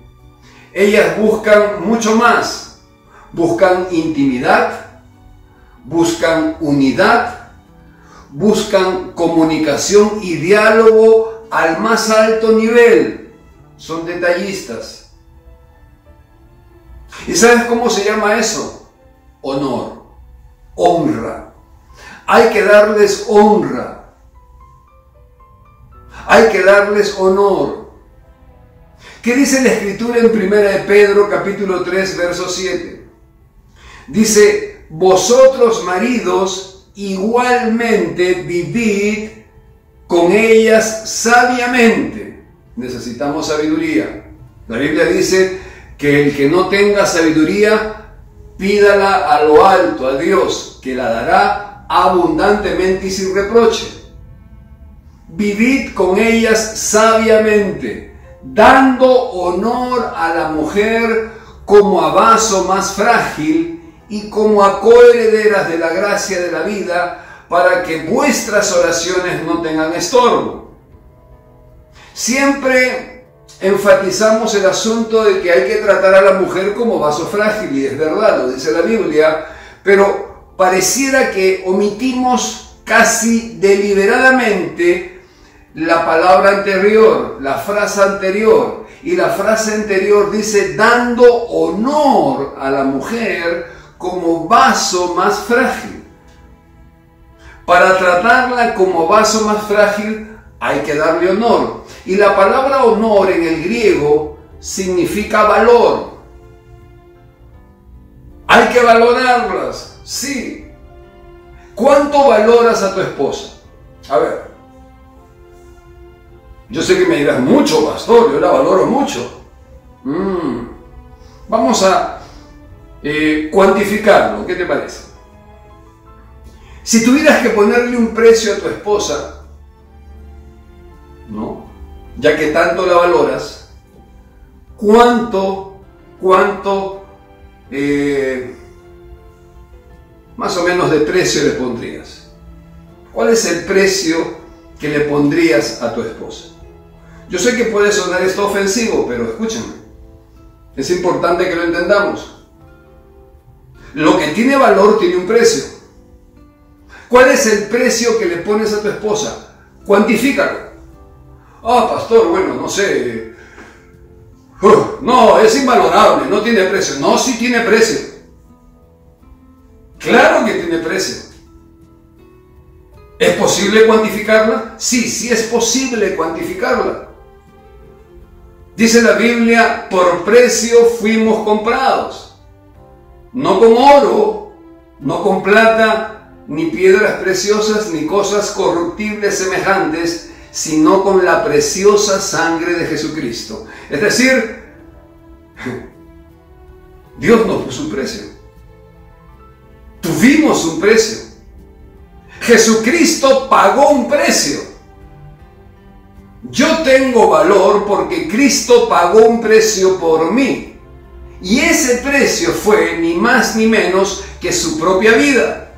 Ellas buscan mucho más. Buscan intimidad, buscan unidad, buscan comunicación y diálogo al más alto nivel. Son detallistas. ¿Y sabes cómo se llama eso? Honor, honra. Hay que darles honra. Hay que darles honor. ¿Qué dice la escritura en 1 de Pedro capítulo 3 verso 7? Dice, vosotros maridos igualmente vivid con ellas sabiamente. Necesitamos sabiduría. La Biblia dice que el que no tenga sabiduría, pídala a lo alto, a Dios, que la dará abundantemente y sin reproche. Vivid con ellas sabiamente, dando honor a la mujer como a vaso más frágil y como a de la gracia de la vida, para que vuestras oraciones no tengan estorbo. Siempre enfatizamos el asunto de que hay que tratar a la mujer como vaso frágil, y es verdad, lo dice la Biblia, pero pareciera que omitimos casi deliberadamente la palabra anterior, la frase anterior, Y la frase anterior dice, dando honor a la mujer como vaso más frágil. Para tratarla como vaso más frágil hay que darle honor. Y la palabra honor en el griego significa valor. Hay que valorarlas, sí. ¿Cuánto valoras a tu esposa? A ver. Yo sé que me dirás mucho, pastor, yo la valoro mucho. Mm. Vamos a eh, cuantificarlo, ¿qué te parece? Si tuvieras que ponerle un precio a tu esposa, ¿no? Ya que tanto la valoras, ¿cuánto, cuánto, eh, más o menos de precio le pondrías? ¿Cuál es el precio que le pondrías a tu esposa? Yo sé que puede sonar esto ofensivo, pero escúchenme. Es importante que lo entendamos. Lo que tiene valor tiene un precio. ¿Cuál es el precio que le pones a tu esposa? Cuantifícalo. Ah, pastor, bueno, no sé. no, es invalorable, no tiene precio. No, sí tiene precio. Claro que tiene precio. ¿Es posible cuantificarla? Sí, sí es posible cuantificarla. Dice la Biblia, por precio fuimos comprados. No con oro, no con plata, ni piedras preciosas, ni cosas corruptibles semejantes, sino con la preciosa sangre de Jesucristo. Es decir, Dios nos puso un precio. Tuvimos un precio. Jesucristo pagó un precio. Yo tengo valor porque Cristo pagó un precio por mí. Y ese precio fue ni más ni menos que su propia vida.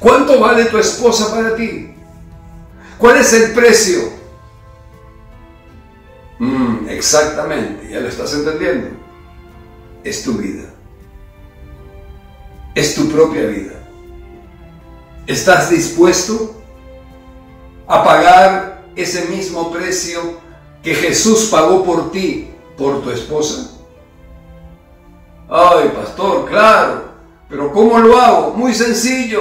¿Cuánto vale tu esposa para ti? ¿Cuál es el precio? Mm, exactamente, ya lo estás entendiendo. Es tu vida. Es tu propia vida. ¿Estás dispuesto a pagar ese mismo precio que Jesús pagó por ti, por tu esposa? Ay, pastor, claro, pero ¿cómo lo hago? Muy sencillo.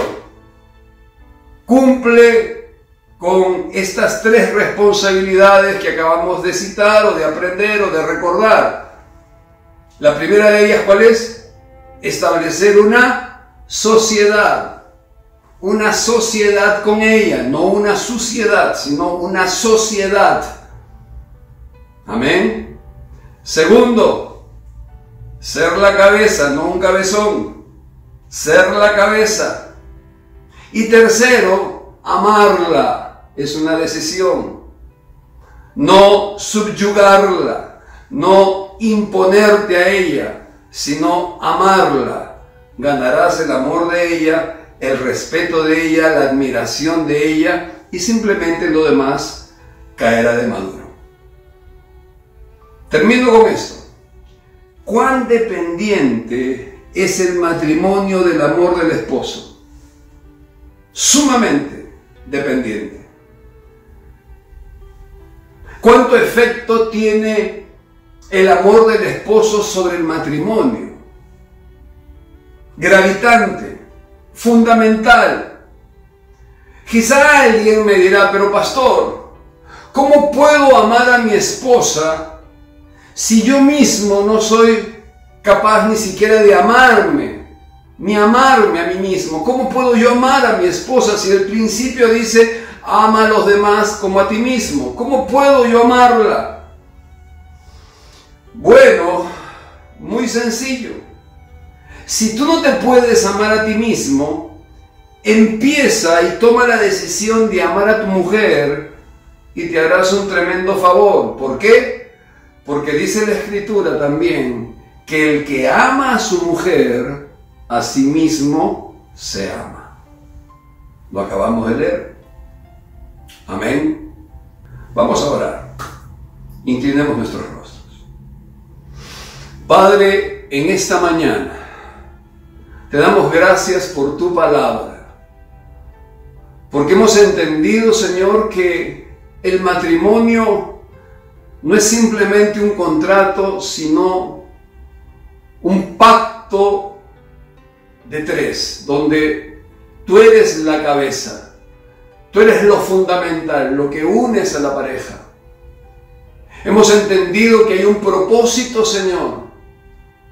Cumple con estas tres responsabilidades que acabamos de citar o de aprender o de recordar. La primera de ellas, ¿cuál es? Establecer una sociedad una sociedad con ella, no una suciedad, sino una sociedad. Amén. Segundo, ser la cabeza, no un cabezón, ser la cabeza. Y tercero, amarla, es una decisión. No subyugarla, no imponerte a ella, sino amarla. Ganarás el amor de ella el respeto de ella, la admiración de ella y simplemente lo demás caerá de maduro. Termino con esto. ¿Cuán dependiente es el matrimonio del amor del esposo? Sumamente dependiente. ¿Cuánto efecto tiene el amor del esposo sobre el matrimonio? Gravitante fundamental. Quizá alguien me dirá, pero pastor, ¿cómo puedo amar a mi esposa si yo mismo no soy capaz ni siquiera de amarme, ni amarme a mí mismo? ¿Cómo puedo yo amar a mi esposa si el principio dice, ama a los demás como a ti mismo? ¿Cómo puedo yo amarla? Bueno, muy sencillo. Si tú no te puedes amar a ti mismo, empieza y toma la decisión de amar a tu mujer y te harás un tremendo favor. ¿Por qué? Porque dice la escritura también que el que ama a su mujer, a sí mismo se ama. Lo acabamos de leer. Amén. Vamos a orar. Inclinemos nuestros rostros. Padre, en esta mañana, te damos gracias por tu palabra. Porque hemos entendido, Señor, que el matrimonio no es simplemente un contrato, sino un pacto de tres, donde tú eres la cabeza, tú eres lo fundamental, lo que unes a la pareja. Hemos entendido que hay un propósito, Señor,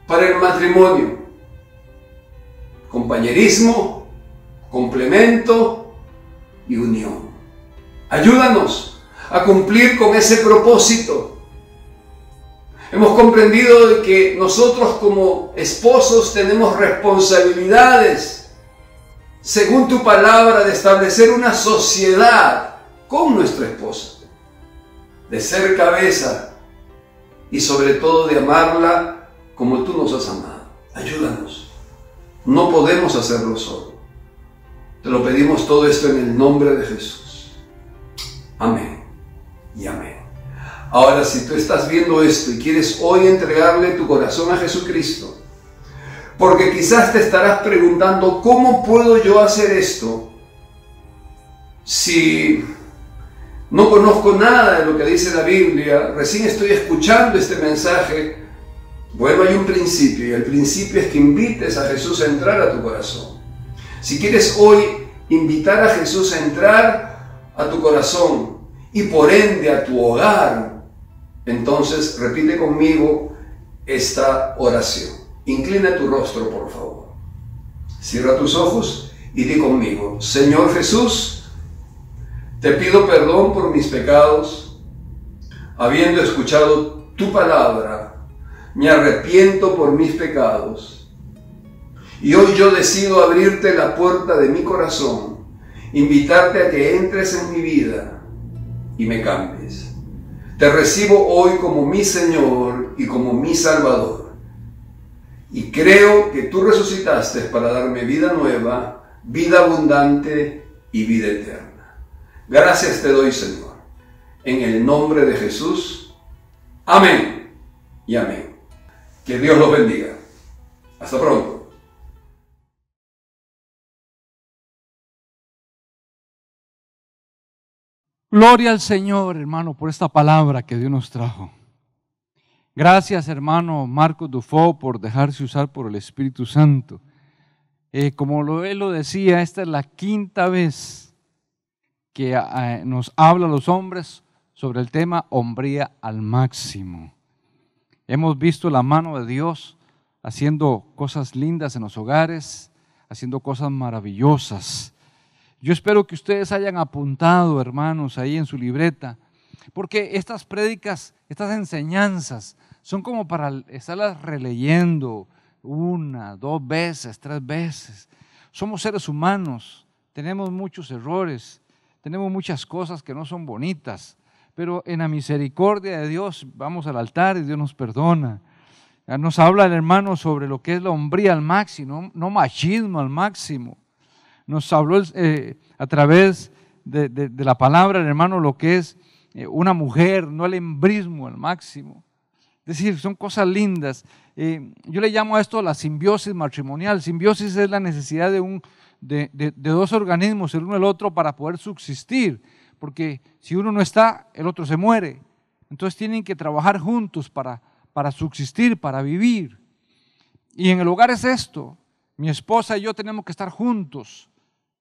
para el matrimonio. Compañerismo, complemento y unión. Ayúdanos a cumplir con ese propósito. Hemos comprendido que nosotros como esposos tenemos responsabilidades, según tu palabra, de establecer una sociedad con nuestra esposa de ser cabeza y sobre todo de amarla como tú nos has amado. Ayúdanos. No podemos hacerlo solo. Te lo pedimos todo esto en el nombre de Jesús. Amén amén. Ahora, si tú estás viendo esto y quieres hoy entregarle tu corazón a Jesucristo, porque quizás te estarás preguntando, ¿cómo puedo yo hacer esto si no conozco nada de lo que dice la Biblia, recién estoy escuchando este mensaje. Bueno, hay un principio y el principio es que invites a Jesús a entrar a tu corazón. Si quieres hoy invitar a Jesús a entrar a tu corazón y por ende a tu hogar, entonces repite conmigo esta oración. Inclina tu rostro, por favor. Cierra tus ojos y di conmigo, Señor Jesús, te pido perdón por mis pecados, habiendo escuchado tu palabra, me arrepiento por mis pecados. Y hoy yo decido abrirte la puerta de mi corazón, invitarte a que entres en mi vida y me cambies. Te recibo hoy como mi Señor y como mi Salvador. Y creo que tú resucitaste para darme vida nueva, vida abundante y vida eterna. Gracias te doy, Señor. En el nombre de Jesús. Amén y amén. Que Dios los bendiga. Hasta pronto. Gloria al Señor, hermano, por esta palabra que Dios nos trajo. Gracias, hermano Marcos Dufo, por dejarse usar por el Espíritu Santo. Eh, como lo, él lo decía, esta es la quinta vez que nos habla los hombres sobre el tema hombría al máximo. Hemos visto la mano de Dios haciendo cosas lindas en los hogares, haciendo cosas maravillosas. Yo espero que ustedes hayan apuntado, hermanos, ahí en su libreta, porque estas prédicas, estas enseñanzas, son como para estarlas releyendo una, dos veces, tres veces. Somos seres humanos, tenemos muchos errores, tenemos muchas cosas que no son bonitas, pero en la misericordia de Dios vamos al altar y Dios nos perdona. Nos habla el hermano sobre lo que es la hombría al máximo, no, machismo al máximo. Nos habló eh, a través de, la palabra hermano lo que es eh, una mujer, no el embrismo al máximo. Es decir, son cosas lindas. Eh, yo le llamo a esto la simbiosis matrimonial. Simbiosis es la necesidad de un, de, dos organismos, el uno el otro, para poder subsistir. Porque si uno no está, el otro se muere. Entonces tienen que trabajar juntos para, para subsistir, para vivir. Y en el hogar es esto. Mi esposa y yo tenemos que estar juntos.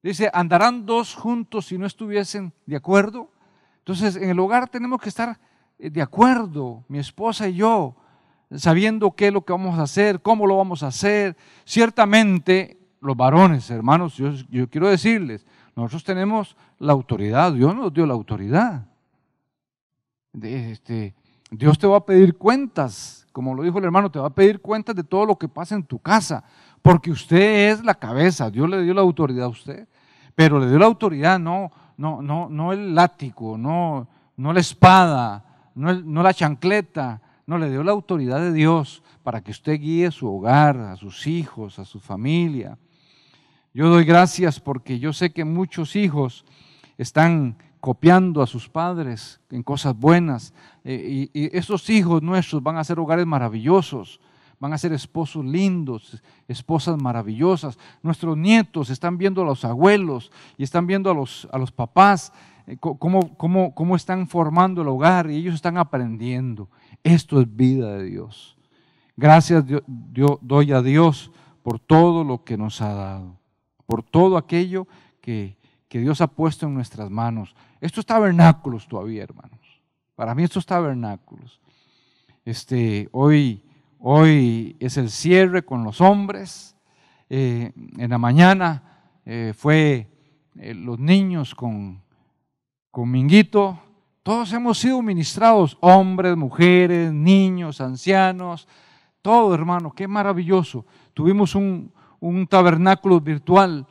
Dice, andarán dos juntos si no estuviesen de acuerdo. Entonces, en el hogar tenemos que estar eh, de acuerdo, mi esposa y yo, sabiendo qué es lo que vamos a hacer, cómo lo vamos a hacer. Ciertamente los varones, hermanos, yo, quiero decirles, nosotros tenemos la autoridad, Dios nos dio la autoridad. Este, Dios te va a pedir cuentas, como lo dijo el hermano, te va a pedir cuentas de todo lo que pasa en tu casa, porque usted es la cabeza, Dios le dio la autoridad a usted, pero le dio la autoridad, no, no, no, no el látigo, no, no la espada, no, no la chancleta, no, le dio la autoridad de Dios para que usted guíe su hogar, a sus hijos, a su familia. Yo doy gracias porque yo sé que muchos hijos están copiando a sus padres en cosas buenas eh, y, esos hijos nuestros van a ser hogares maravillosos, van a ser esposos lindos, esposas maravillosas. Nuestros nietos están viendo a los abuelos y están viendo a los, a los papás eh, cómo, cómo, cómo están formando el hogar y ellos están aprendiendo. Esto es vida de Dios. Gracias doy a Dios por todo lo que nos ha dado, por todo aquello que, que Dios ha puesto en nuestras manos. Estos tabernáculos todavía, hermanos. Para mí estos tabernáculos. Este, hoy, hoy es el cierre con los hombres. Eh, en la mañana eh, fue eh, los niños con, con Minguito. Todos hemos sido ministrados, hombres, mujeres, niños, ancianos, todo hermano, qué maravilloso. Tuvimos un, un tabernáculo virtual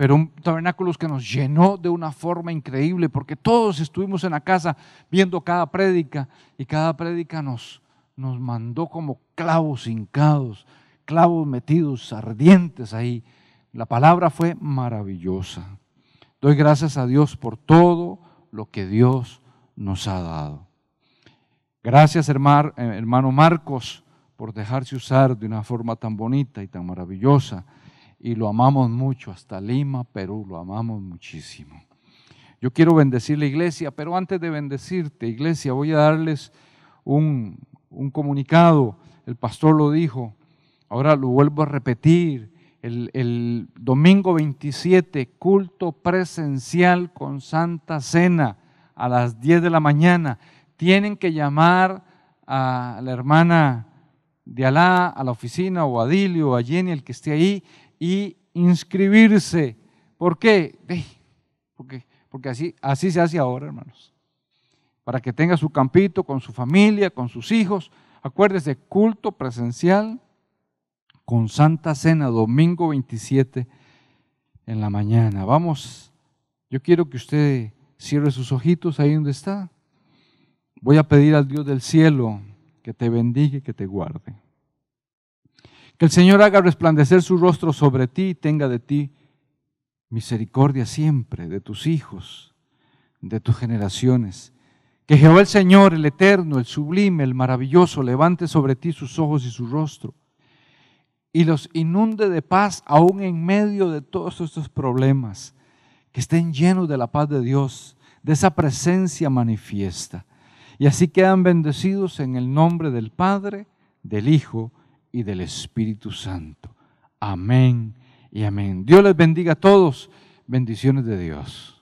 pero un tabernáculo que nos llenó de una forma increíble, porque todos estuvimos en la casa viendo cada prédica y cada prédica nos, nos mandó como clavos hincados, clavos metidos, ardientes ahí. La palabra fue maravillosa. Doy gracias a Dios por todo lo que Dios nos ha dado. Gracias, hermano, hermano Marcos, por dejarse usar de una forma tan bonita y tan maravillosa y lo amamos mucho, hasta Lima, Perú, lo amamos muchísimo. Yo quiero bendecir la iglesia, pero antes de bendecirte, iglesia, voy a darles un, comunicado. El pastor lo dijo, ahora lo vuelvo a repetir. El, el, domingo 27, culto presencial con Santa Cena a las 10 de la mañana. Tienen que llamar a la hermana de Alá, a la oficina, o a Dilio, o a Jenny, el que esté ahí, y inscribirse. ¿Por qué? Porque, porque así, así se hace ahora, hermanos. Para que tenga su campito con su familia, con sus hijos. Acuérdese, culto presencial con Santa Cena, domingo 27 en la mañana. Vamos, yo quiero que usted cierre sus ojitos ahí donde está. Voy a pedir al Dios del cielo que te bendiga y que te guarde. Que el Señor haga resplandecer su rostro sobre ti y tenga de ti misericordia siempre, de tus hijos, de tus generaciones. Que Jehová el Señor, el eterno, el sublime, el maravilloso, levante sobre ti sus ojos y su rostro y los inunde de paz aún en medio de todos estos problemas. Que estén llenos de la paz de Dios, de esa presencia manifiesta. Y así quedan bendecidos en el nombre del Padre, del Hijo y del Espíritu Santo. Amén y amén. Dios les bendiga a todos. Bendiciones de Dios.